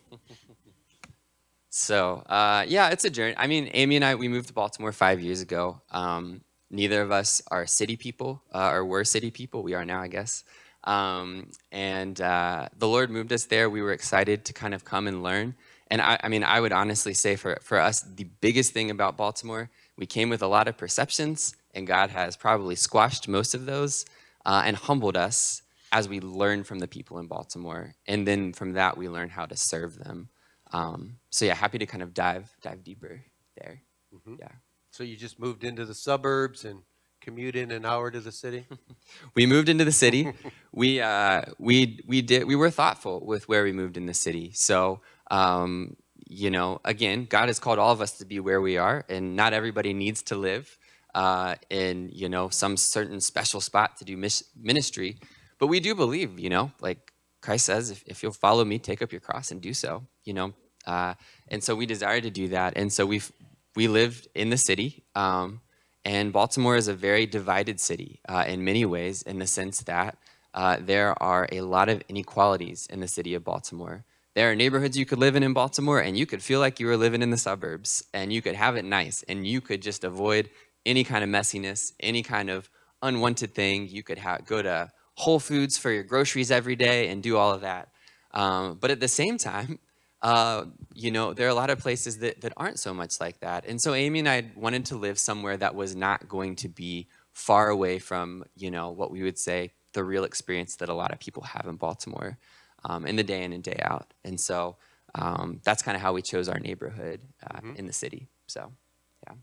So uh, yeah, it's a journey. I mean, Amy and I, we moved to Baltimore five years ago. Um, neither of us are city people, uh, or were city people. We are now, I guess. Um, and uh, the Lord moved us there. We were excited to kind of come and learn. And I, I mean, I would honestly say for, for us, the biggest thing about Baltimore, we came with a lot of perceptions, and God has probably squashed most of those uh, and humbled us as we learn from the people in Baltimore. And then from that, we learn how to serve them. Um, so yeah, happy to kind of dive dive deeper there. Yeah, So you just moved into the suburbs and commute in an hour to the city? we moved into the city. we uh, we we did we were thoughtful with where we moved in the city. So um, you know, again, God has called all of us to be where we are, and not everybody needs to live uh, in you know some certain special spot to do ministry. But we do believe, you know, like Christ says, if, if you'll follow me, take up your cross and do so. You know, uh, and so we desire to do that, and so we've we lived in the city. Um, and Baltimore is a very divided city uh, in many ways, in the sense that uh, there are a lot of inequalities in the city of Baltimore. There are neighborhoods you could live in in Baltimore, and you could feel like you were living in the suburbs, and you could have it nice, and you could just avoid any kind of messiness, any kind of unwanted thing. You could ha- go to Whole Foods for your groceries every day and do all of that. Um, but at the same time, uh, you know, there are a lot of places that, that aren't so much like that. And so Amy and I wanted to live somewhere that was not going to be far away from, you know, what we would say the real experience that a lot of people have in Baltimore um, in the day in and day out. And so um, that's kind of how we chose our neighborhood uh, in the city. So, yeah.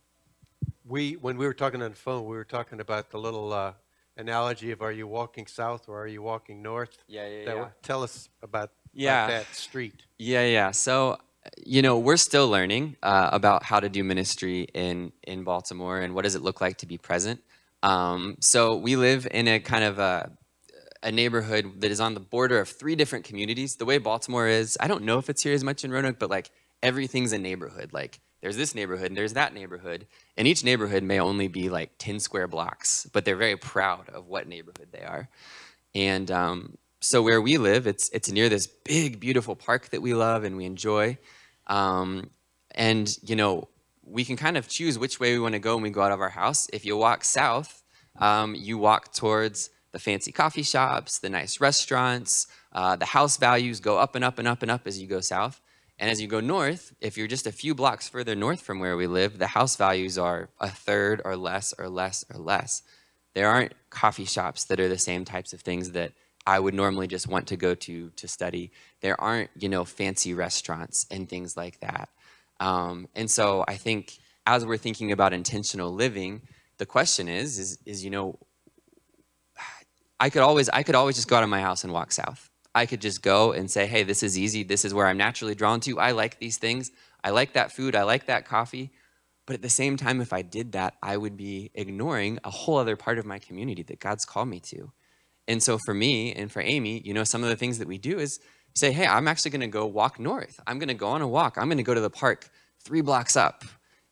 We, when we were talking on the phone, we were talking about the little uh, analogy of are you walking south or are you walking north? Yeah, yeah, That yeah. Tell us about, Yeah. about that street. Yeah, yeah. So, you know, we're still learning uh, about how to do ministry in in Baltimore and what does it look like to be present. Um, so we live in a kind of a a neighborhood that is on the border of three different communities. The way Baltimore is, I don't know if it's here as much in Roanoke, but like everything's a neighborhood. Like there's this neighborhood and there's that neighborhood, and each neighborhood may only be like 10 square blocks, but they're very proud of what neighborhood they are. And um, so where we live, it's it's near this big, beautiful park that we love and we enjoy. Um, and you know, we can kind of choose which way we want to go when we go out of our house. If you walk south, um, you walk towards the fancy coffee shops, the nice restaurants. Uh, the house values go up and up and up and up as you go south. And as you go north, if you're just a few blocks further north from where we live, the house values are a third or less or less or less. There aren't coffee shops that are the same types of things that I would normally just want to go to to study. There aren't, you know, fancy restaurants and things like that. Um, and so I think as we're thinking about intentional living, the question is, is, is you know, I could always I could always just go out of my house and walk south. I could just go and say, "Hey, this is easy. This is where I'm naturally drawn to. I like these things. I like that food. I like that coffee." But at the same time, if I did that, I would be ignoring a whole other part of my community that God's called me to. And so for me and for Amy, you know, some of the things that we do is say, "Hey, I'm actually going to go walk north. I'm going to go on a walk. I'm going to go to the park 3 blocks up.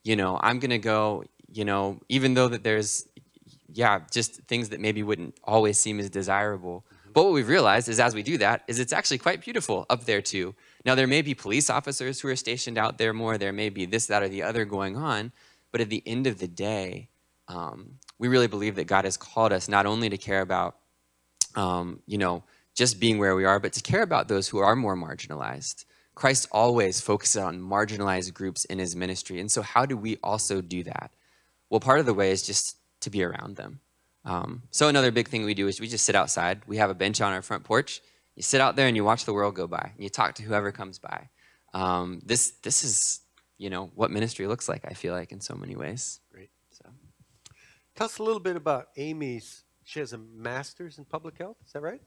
You know, I'm going to go, you know, even though that there's yeah, just things that maybe wouldn't always seem as desirable. But what we've realized is as we do that, is it's actually quite beautiful up there too. Now there may be police officers who are stationed out there more. There may be this, that, or the other going on. But at the end of the day, um, we really believe that God has called us not only to care about, um, you know, just being where we are, but to care about those who are more marginalized. Christ always focuses on marginalized groups in his ministry. And so, how do we also do that? Well, part of the way is just to be around them. Um, so another big thing we do is we just sit outside. We have a bench on our front porch. You sit out there and you watch the world go by. And you talk to whoever comes by. Um, this this is you know what ministry looks like. I feel like in so many ways. Great. So Tell us a little bit about Amy's. She has a master's in public health. Is that right?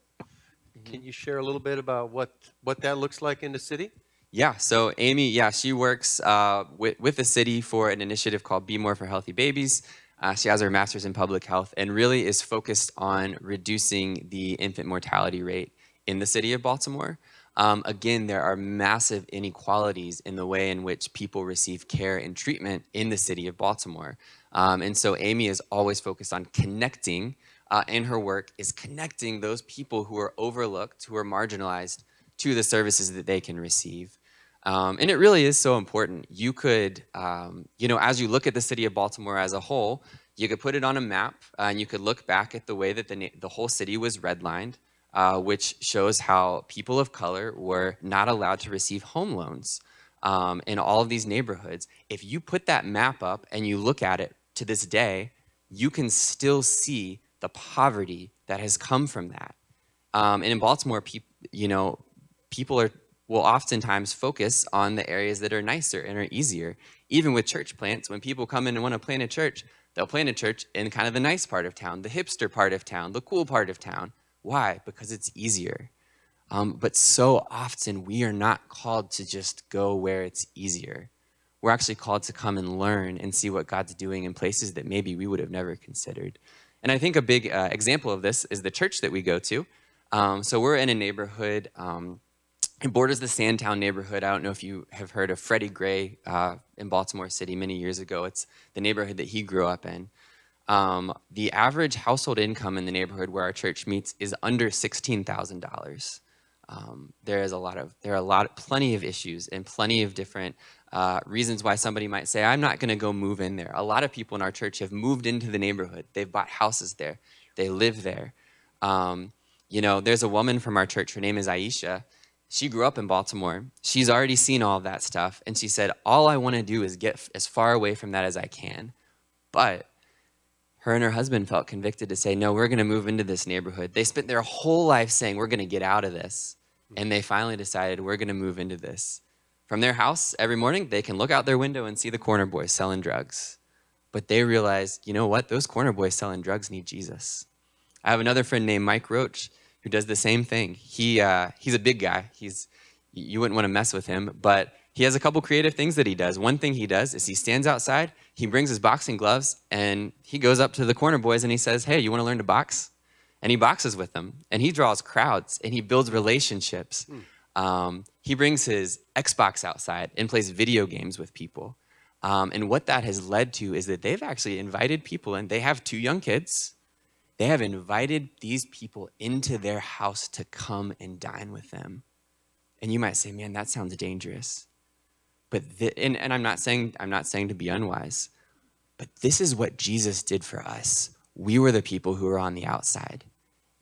Can you share a little bit about what, what that looks like in the city? Yeah, so Amy, yeah, she works uh, with, with the city for an initiative called B'more for Healthy Babies. Uh, she has her master's in public health and really is focused on reducing the infant mortality rate in the city of Baltimore. Um, again, there are massive inequalities in the way in which people receive care and treatment in the city of Baltimore. Um, and so Amy is always focused on connecting uh, in her work, is connecting those people who are overlooked, who are marginalized, to the services that they can receive. Um, and it really is so important. You could, um, you know, as you look at the city of Baltimore as a whole, you could put it on a map uh, and you could look back at the way that the, the whole city was redlined, uh, which shows how people of color were not allowed to receive home loans um, in all of these neighborhoods. If you put that map up and you look at it to this day, you can still see the poverty that has come from that. Um, and in Baltimore, you know, people are will oftentimes focus on the areas that are nicer and are easier. Even with church plants, when people come in and want to plant a church, they'll plant a church in kind of the nice part of town, the hipster part of town, the cool part of town. Why? Because it's easier. Um, but so often we are not called to just go where it's easier. We're actually called to come and learn and see what God's doing in places that maybe we would have never considered. And I think a big uh, example of this is the church that we go to. Um, so we're in a neighborhood. Um, it borders the Sandtown neighborhood. I don't know if you have heard of Freddie Gray uh, in Baltimore City many years ago. It's the neighborhood that he grew up in. Um, the average household income in the neighborhood where our church meets is under sixteen thousand dollars. Um, there is a lot of there are a lot, plenty of issues and plenty of different uh, reasons why somebody might say, "I'm not going to go move in there." A lot of people in our church have moved into the neighborhood. They've bought houses there. They live there. Um, you know, there's a woman from our church. Her name is Aisha she grew up in Baltimore. She's already seen all of that stuff. And she said, All I want to do is get as far away from that as I can. But her and her husband felt convicted to say, No, we're going to move into this neighborhood. They spent their whole life saying, We're going to get out of this. Hmm. And they finally decided, We're going to move into this. From their house, every morning, they can look out their window and see the corner boys selling drugs. But they realized, you know what? Those corner boys selling drugs need Jesus. I have another friend named Mike Roach who does the same thing. He uh, he's a big guy. He's you wouldn't want to mess with him, but he has a couple creative things that he does. One thing he does is he stands outside, he brings his boxing gloves, and he goes up to the corner boys and he says, "Hey, you want to learn to box?" And he boxes with them, and he draws crowds, and he builds relationships. Um, he brings his Xbox outside and plays video games with people. Um, and what that has led to is that they've actually invited people, and they have two young kids they have invited these people into their house to come and dine with them. And you might say, man, that sounds dangerous. But and, and I'm not saying I'm not saying to be unwise, but this is what Jesus did for us. We were the people who were on the outside.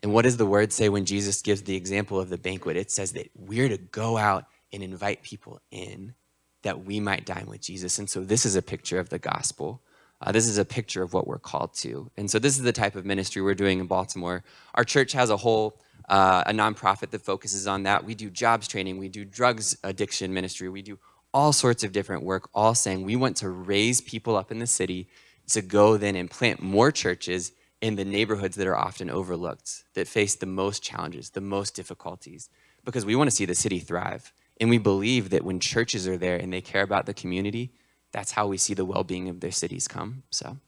And what does the word say when Jesus gives the example of the banquet? It says that we're to go out and invite people in that we might dine with Jesus. And so this is a picture of the gospel. Uh, this is a picture of what we're called to. And so this is the type of ministry we're doing in Baltimore. Our church has a whole uh, a nonprofit that focuses on that. We do jobs training, we do drugs addiction ministry, we do all sorts of different work, all saying we want to raise people up in the city to go then and plant more churches in the neighborhoods that are often overlooked, that face the most challenges, the most difficulties, because we want to see the city thrive. And we believe that when churches are there and they care about the community, that's how we see the well-being of their cities come. So,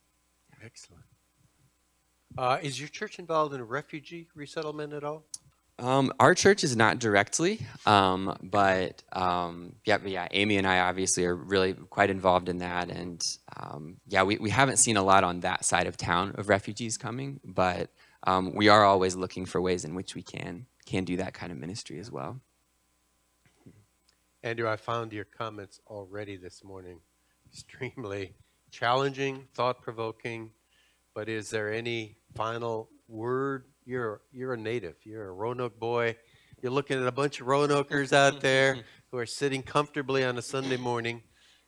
excellent. Uh, is your church involved in refugee resettlement at all? Um, our church is not directly, um, but um, yeah, but yeah, Amy and I obviously are really quite involved in that, and um, yeah, we, we haven't seen a lot on that side of town of refugees coming, but um, we are always looking for ways in which we can can do that kind of ministry as well. Andrew, I found your comments already this morning extremely challenging, thought provoking. But is there any final word? You're you're a native. You're a Roanoke boy. You're looking at a bunch of Roanokers out there who are sitting comfortably on a Sunday morning.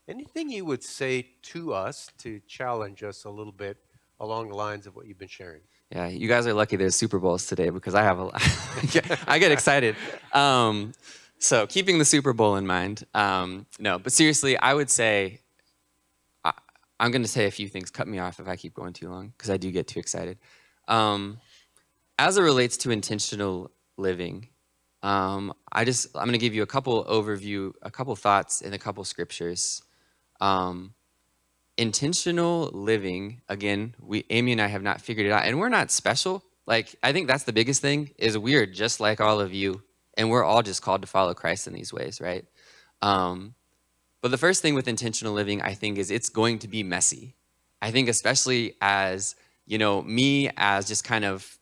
Anything you would say to us to challenge us a little bit along the lines of what you've been sharing? Yeah, you guys are lucky there's Super Bowls today because I have a I get excited. Um, so keeping the Super Bowl in mind, um, no, but seriously, I would say I'm going to say a few things. Cut me off if I keep going too long because I do get too excited. Um, as it relates to intentional living, um, I just I'm going to give you a couple overview, a couple thoughts, and a couple scriptures. Um, intentional living, again, we Amy and I have not figured it out, and we're not special. Like I think that's the biggest thing is we're just like all of you, and we're all just called to follow Christ in these ways, right? Um, but the first thing with intentional living, I think, is it's going to be messy. I think, especially as, you know, me as just kind of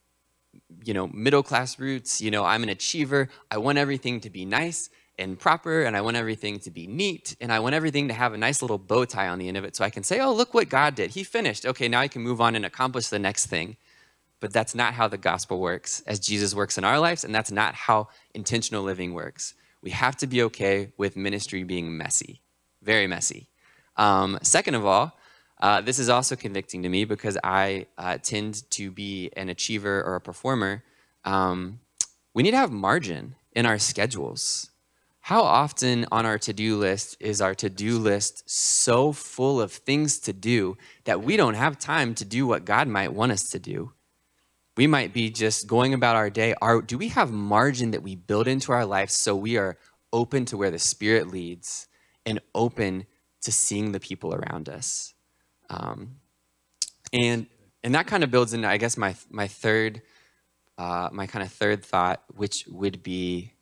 you know, middle class roots. You know, I'm an achiever. I want everything to be nice and proper, and I want everything to be neat, and I want everything to have a nice little bow tie on the end of it so I can say, oh, look what God did. He finished. Okay, now I can move on and accomplish the next thing. But that's not how the gospel works as Jesus works in our lives, and that's not how intentional living works. We have to be okay with ministry being messy, very messy. Um, second of all, uh, this is also convicting to me because I uh, tend to be an achiever or a performer. Um, we need to have margin in our schedules. How often on our to do list is our to do list so full of things to do that we don't have time to do what God might want us to do? We might be just going about our day. Are, do we have margin that we build into our life so we are open to where the Spirit leads and open to seeing the people around us? Um, and and that kind of builds into, I guess, my my third uh, my kind of third thought, which would be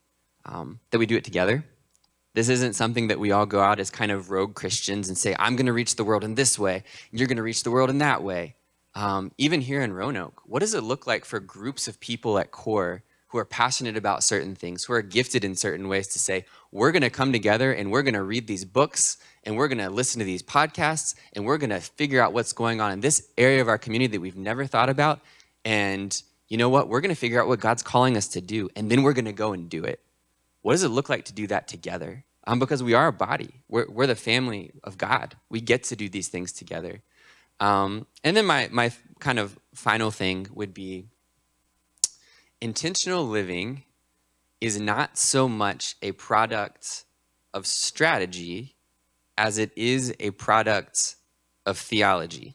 um, that we do it together. This isn't something that we all go out as kind of rogue Christians and say, "I'm going to reach the world in this way, you're going to reach the world in that way." Um, even here in Roanoke, what does it look like for groups of people at COR who are passionate about certain things, who are gifted in certain ways to say, we're going to come together and we're going to read these books and we're going to listen to these podcasts and we're going to figure out what's going on in this area of our community that we've never thought about. And you know what? We're going to figure out what God's calling us to do and then we're going to go and do it. What does it look like to do that together? Um, because we are a body, we're, we're the family of God. We get to do these things together. Um, and then my, my kind of final thing would be intentional living is not so much a product of strategy as it is a product of theology.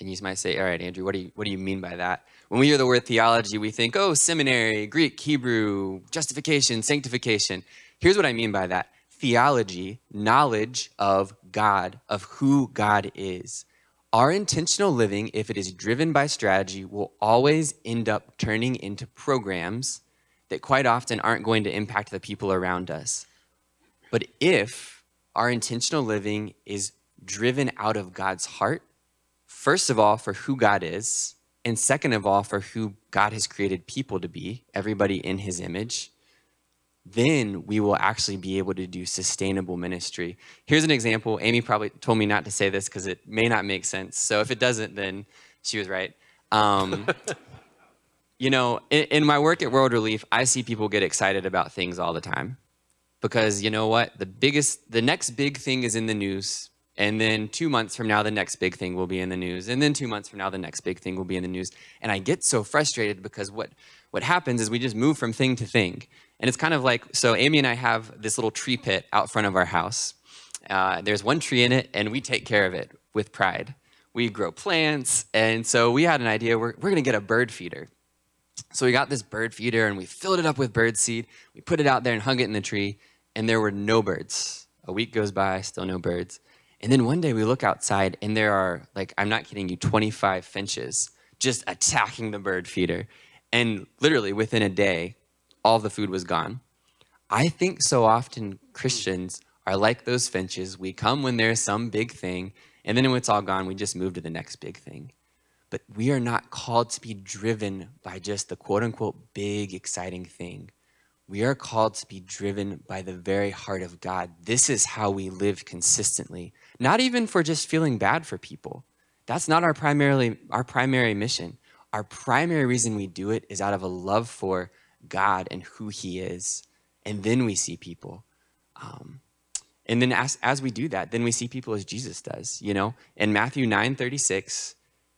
And you might say, all right, Andrew, what do you, what do you mean by that? When we hear the word theology, we think, oh, seminary, Greek, Hebrew, justification, sanctification. Here's what I mean by that theology, knowledge of God, of who God is. Our intentional living, if it is driven by strategy, will always end up turning into programs that quite often aren't going to impact the people around us. But if our intentional living is driven out of God's heart, first of all, for who God is, and second of all, for who God has created people to be, everybody in his image, then we will actually be able to do sustainable ministry. Here's an example. Amy probably told me not to say this because it may not make sense. So if it doesn't, then she was right. Um, you know, in, in, my work at World Relief, I see people get excited about things all the time because you know what? The biggest, the next big thing is in the news. And then two months from now, the next big thing will be in the news. And then two months from now, the next big thing will be in the news. And I get so frustrated because what, what happens is we just move from thing to thing. And it's kind of like so, Amy and I have this little tree pit out front of our house. Uh, there's one tree in it, and we take care of it with pride. We grow plants, and so we had an idea we're, we're going to get a bird feeder. So we got this bird feeder, and we filled it up with bird seed. We put it out there and hung it in the tree, and there were no birds. A week goes by, still no birds. And then one day we look outside, and there are, like, I'm not kidding you, 25 finches just attacking the bird feeder. And literally within a day, all the food was gone. I think so often Christians are like those finches. We come when there's some big thing, and then when it's all gone, we just move to the next big thing. But we are not called to be driven by just the quote unquote big, exciting thing. We are called to be driven by the very heart of God. This is how we live consistently, not even for just feeling bad for people. That's not our primarily our primary mission. Our primary reason we do it is out of a love for God and who He is. And then we see people. Um, and then as, as we do that, then we see people as Jesus does. You know, in Matthew 9 36,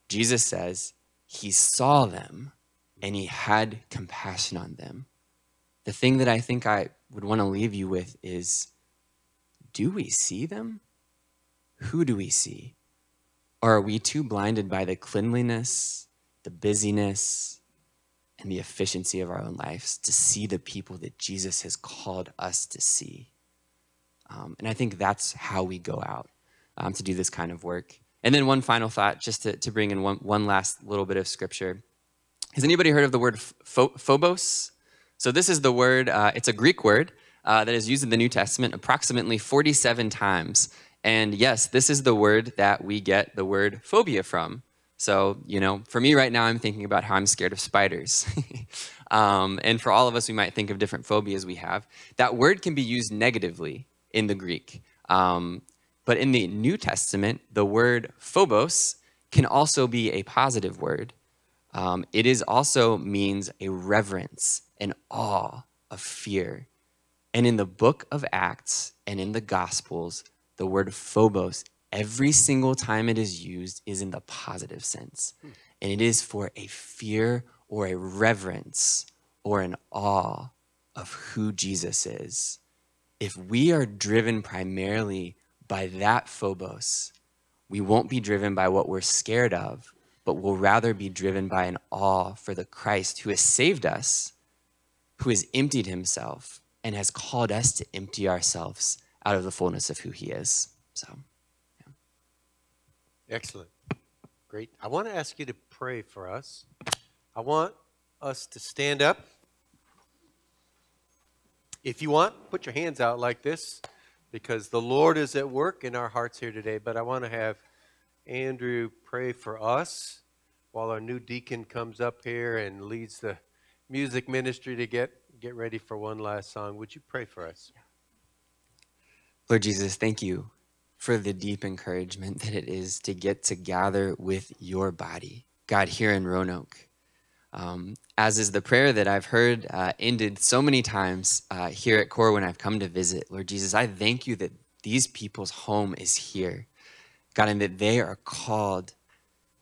Jesus says, He saw them and He had compassion on them. The thing that I think I would want to leave you with is do we see them? Who do we see? Or are we too blinded by the cleanliness, the busyness, and the efficiency of our own lives to see the people that Jesus has called us to see. Um, and I think that's how we go out um, to do this kind of work. And then one final thought, just to, to bring in one, one last little bit of scripture. Has anybody heard of the word phobos? So this is the word, uh, it's a Greek word uh, that is used in the New Testament approximately 47 times. And yes, this is the word that we get the word phobia from. So, you know, for me right now, I'm thinking about how I'm scared of spiders. um, and for all of us, we might think of different phobias we have. That word can be used negatively in the Greek. Um, but in the New Testament, the word phobos can also be a positive word. Um, it is also means a reverence, an awe, of fear. And in the book of Acts and in the Gospels, the word phobos, every single time it is used, is in the positive sense. Hmm. And it is for a fear or a reverence or an awe of who Jesus is. If we are driven primarily by that phobos, we won't be driven by what we're scared of, but will rather be driven by an awe for the Christ who has saved us, who has emptied himself, and has called us to empty ourselves out of the fullness of who he is. So, Excellent. Great. I want to ask you to pray for us. I want us to stand up. If you want, put your hands out like this because the Lord is at work in our hearts here today. But I want to have Andrew pray for us while our new deacon comes up here and leads the music ministry to get, get ready for one last song. Would you pray for us? Lord Jesus, thank you for the deep encouragement that it is to get to gather with your body, God, here in Roanoke. Um, as is the prayer that I've heard uh, ended so many times uh, here at COR when I've come to visit. Lord Jesus, I thank you that these people's home is here, God, and that they are called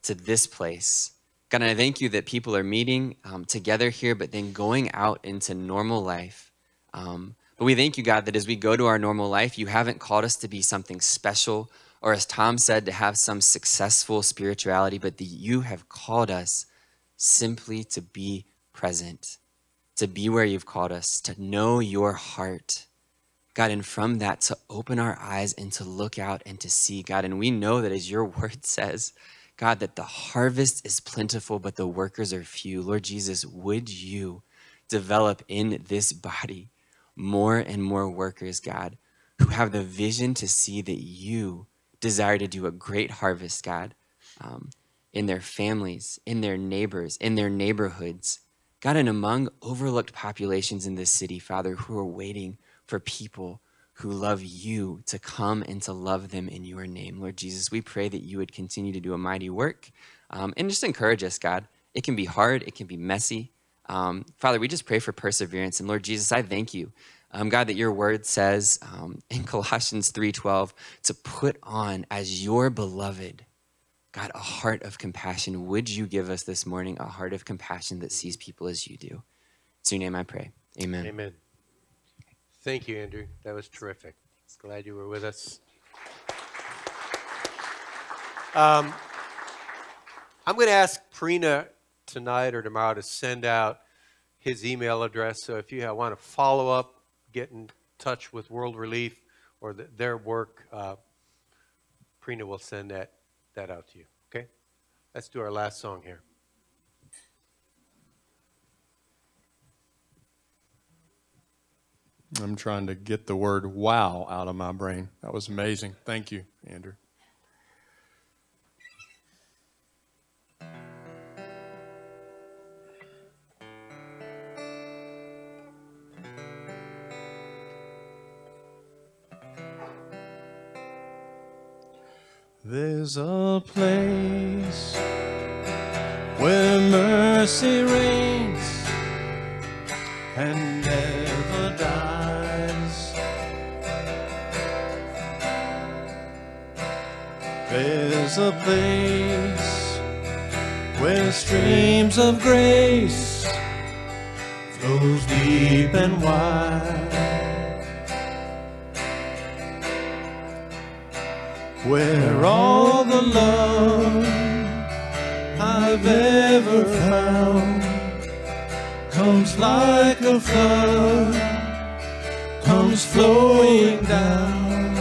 to this place. God, and I thank you that people are meeting um, together here, but then going out into normal life. Um, but we thank you, God, that as we go to our normal life, you haven't called us to be something special, or as Tom said, to have some successful spirituality, but that you have called us simply to be present, to be where you've called us, to know your heart. God, and from that to open our eyes and to look out and to see, God. And we know that as your word says, God, that the harvest is plentiful, but the workers are few. Lord Jesus, would you develop in this body more and more workers, God, who have the vision to see that you desire to do a great harvest, God, um, in their families, in their neighbors, in their neighborhoods. God, and among overlooked populations in this city, Father, who are waiting for people who love you to come and to love them in your name. Lord Jesus, we pray that you would continue to do a mighty work um, and just encourage us, God. It can be hard, it can be messy. Um, Father, we just pray for perseverance. And Lord Jesus, I thank you, um, God, that your word says um, in Colossians 3.12 to put on as your beloved, God, a heart of compassion. Would you give us this morning a heart of compassion that sees people as you do? It's your name I pray. Amen. Amen. Thank you, Andrew. That was terrific. Glad you were with us. Um, I'm going to ask Prina tonight or tomorrow to send out his email address. So if you want to follow up, get in touch with World Relief or the, their work, uh, Prina will send that, that out to you. Okay? Let's do our last song here. I'm trying to get the word wow out of my brain. That was amazing. Thank you, Andrew. There's a place where mercy reigns and never dies. There's a place where streams of grace flows deep and wide. Where all the love I've ever found comes like a flood, comes flowing down.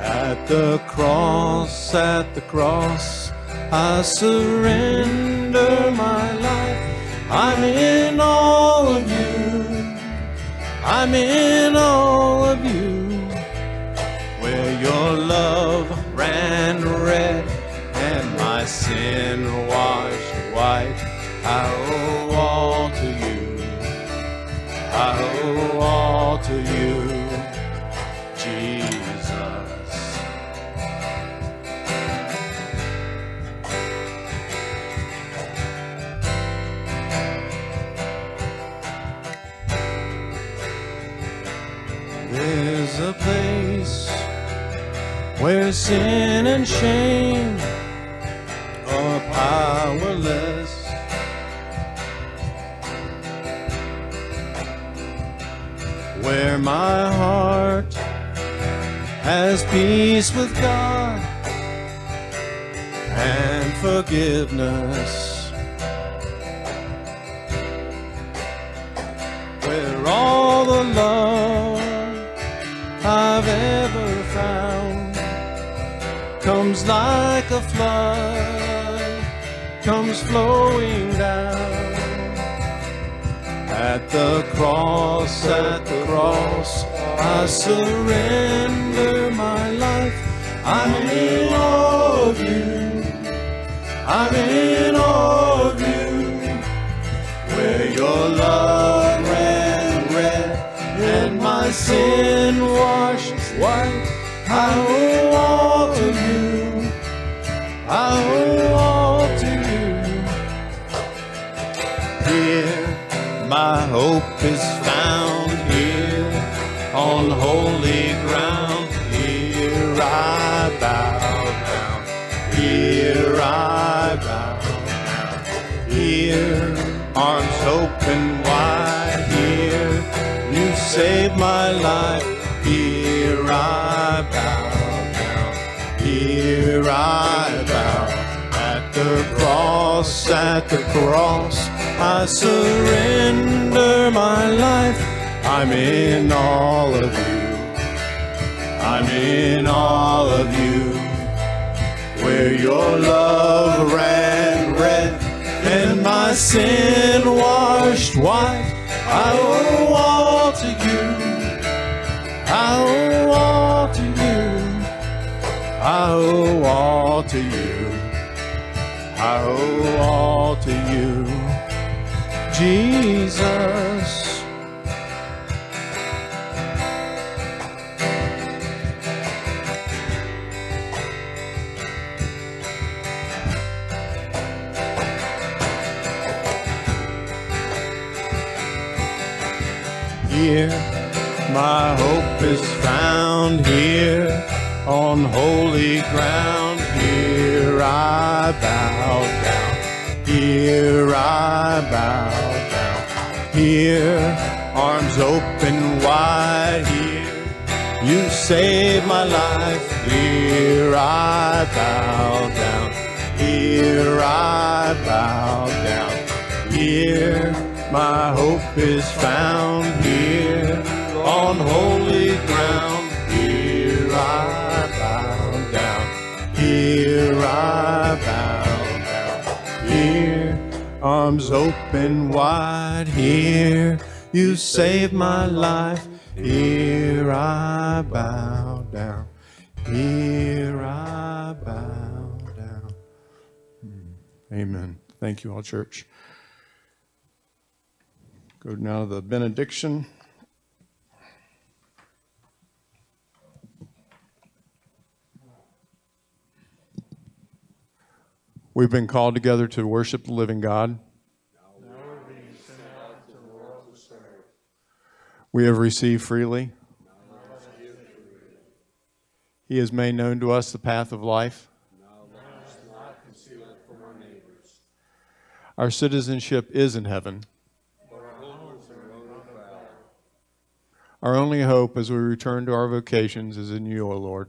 At the cross, at the cross, I surrender my life. I'm in all of you. I'm in all of you. Where sin and shame are powerless. Where my heart has peace with God and forgiveness. Where all the love I've ever comes like a flood, comes flowing down. At the cross, at the cross, I surrender my life. I'm in awe of you. I'm in awe of you. Where your love ran red and my sin washed white. I. I owe all to you. Here, my hope is found here on holy ground. Here I bow down. Here I bow down. Here, arms open wide. Here, you saved my life. Here I bow. I bow. At the cross, at the cross, I surrender my life. I'm in all of you. I'm in all of you. Where your love ran red and my sin washed white. I will all to you. I owe all to you, Jesus. Here, my hope is found here on holy ground. I bow down. Here I bow down. Here, arms open wide. Here, you saved my life. Here I bow down. Here I bow down. Here, my hope is found here on holy ground. Here I bow down. Here, arms open wide. Here, you saved my life. Here I bow down. Here I bow down. Hmm. Amen. Thank you all, church. Go now to the benediction. We've been called together to worship the living God. We have received freely. He has made known to us the path of life. Our citizenship is in heaven. Our only hope as we return to our vocations is in you, O Lord.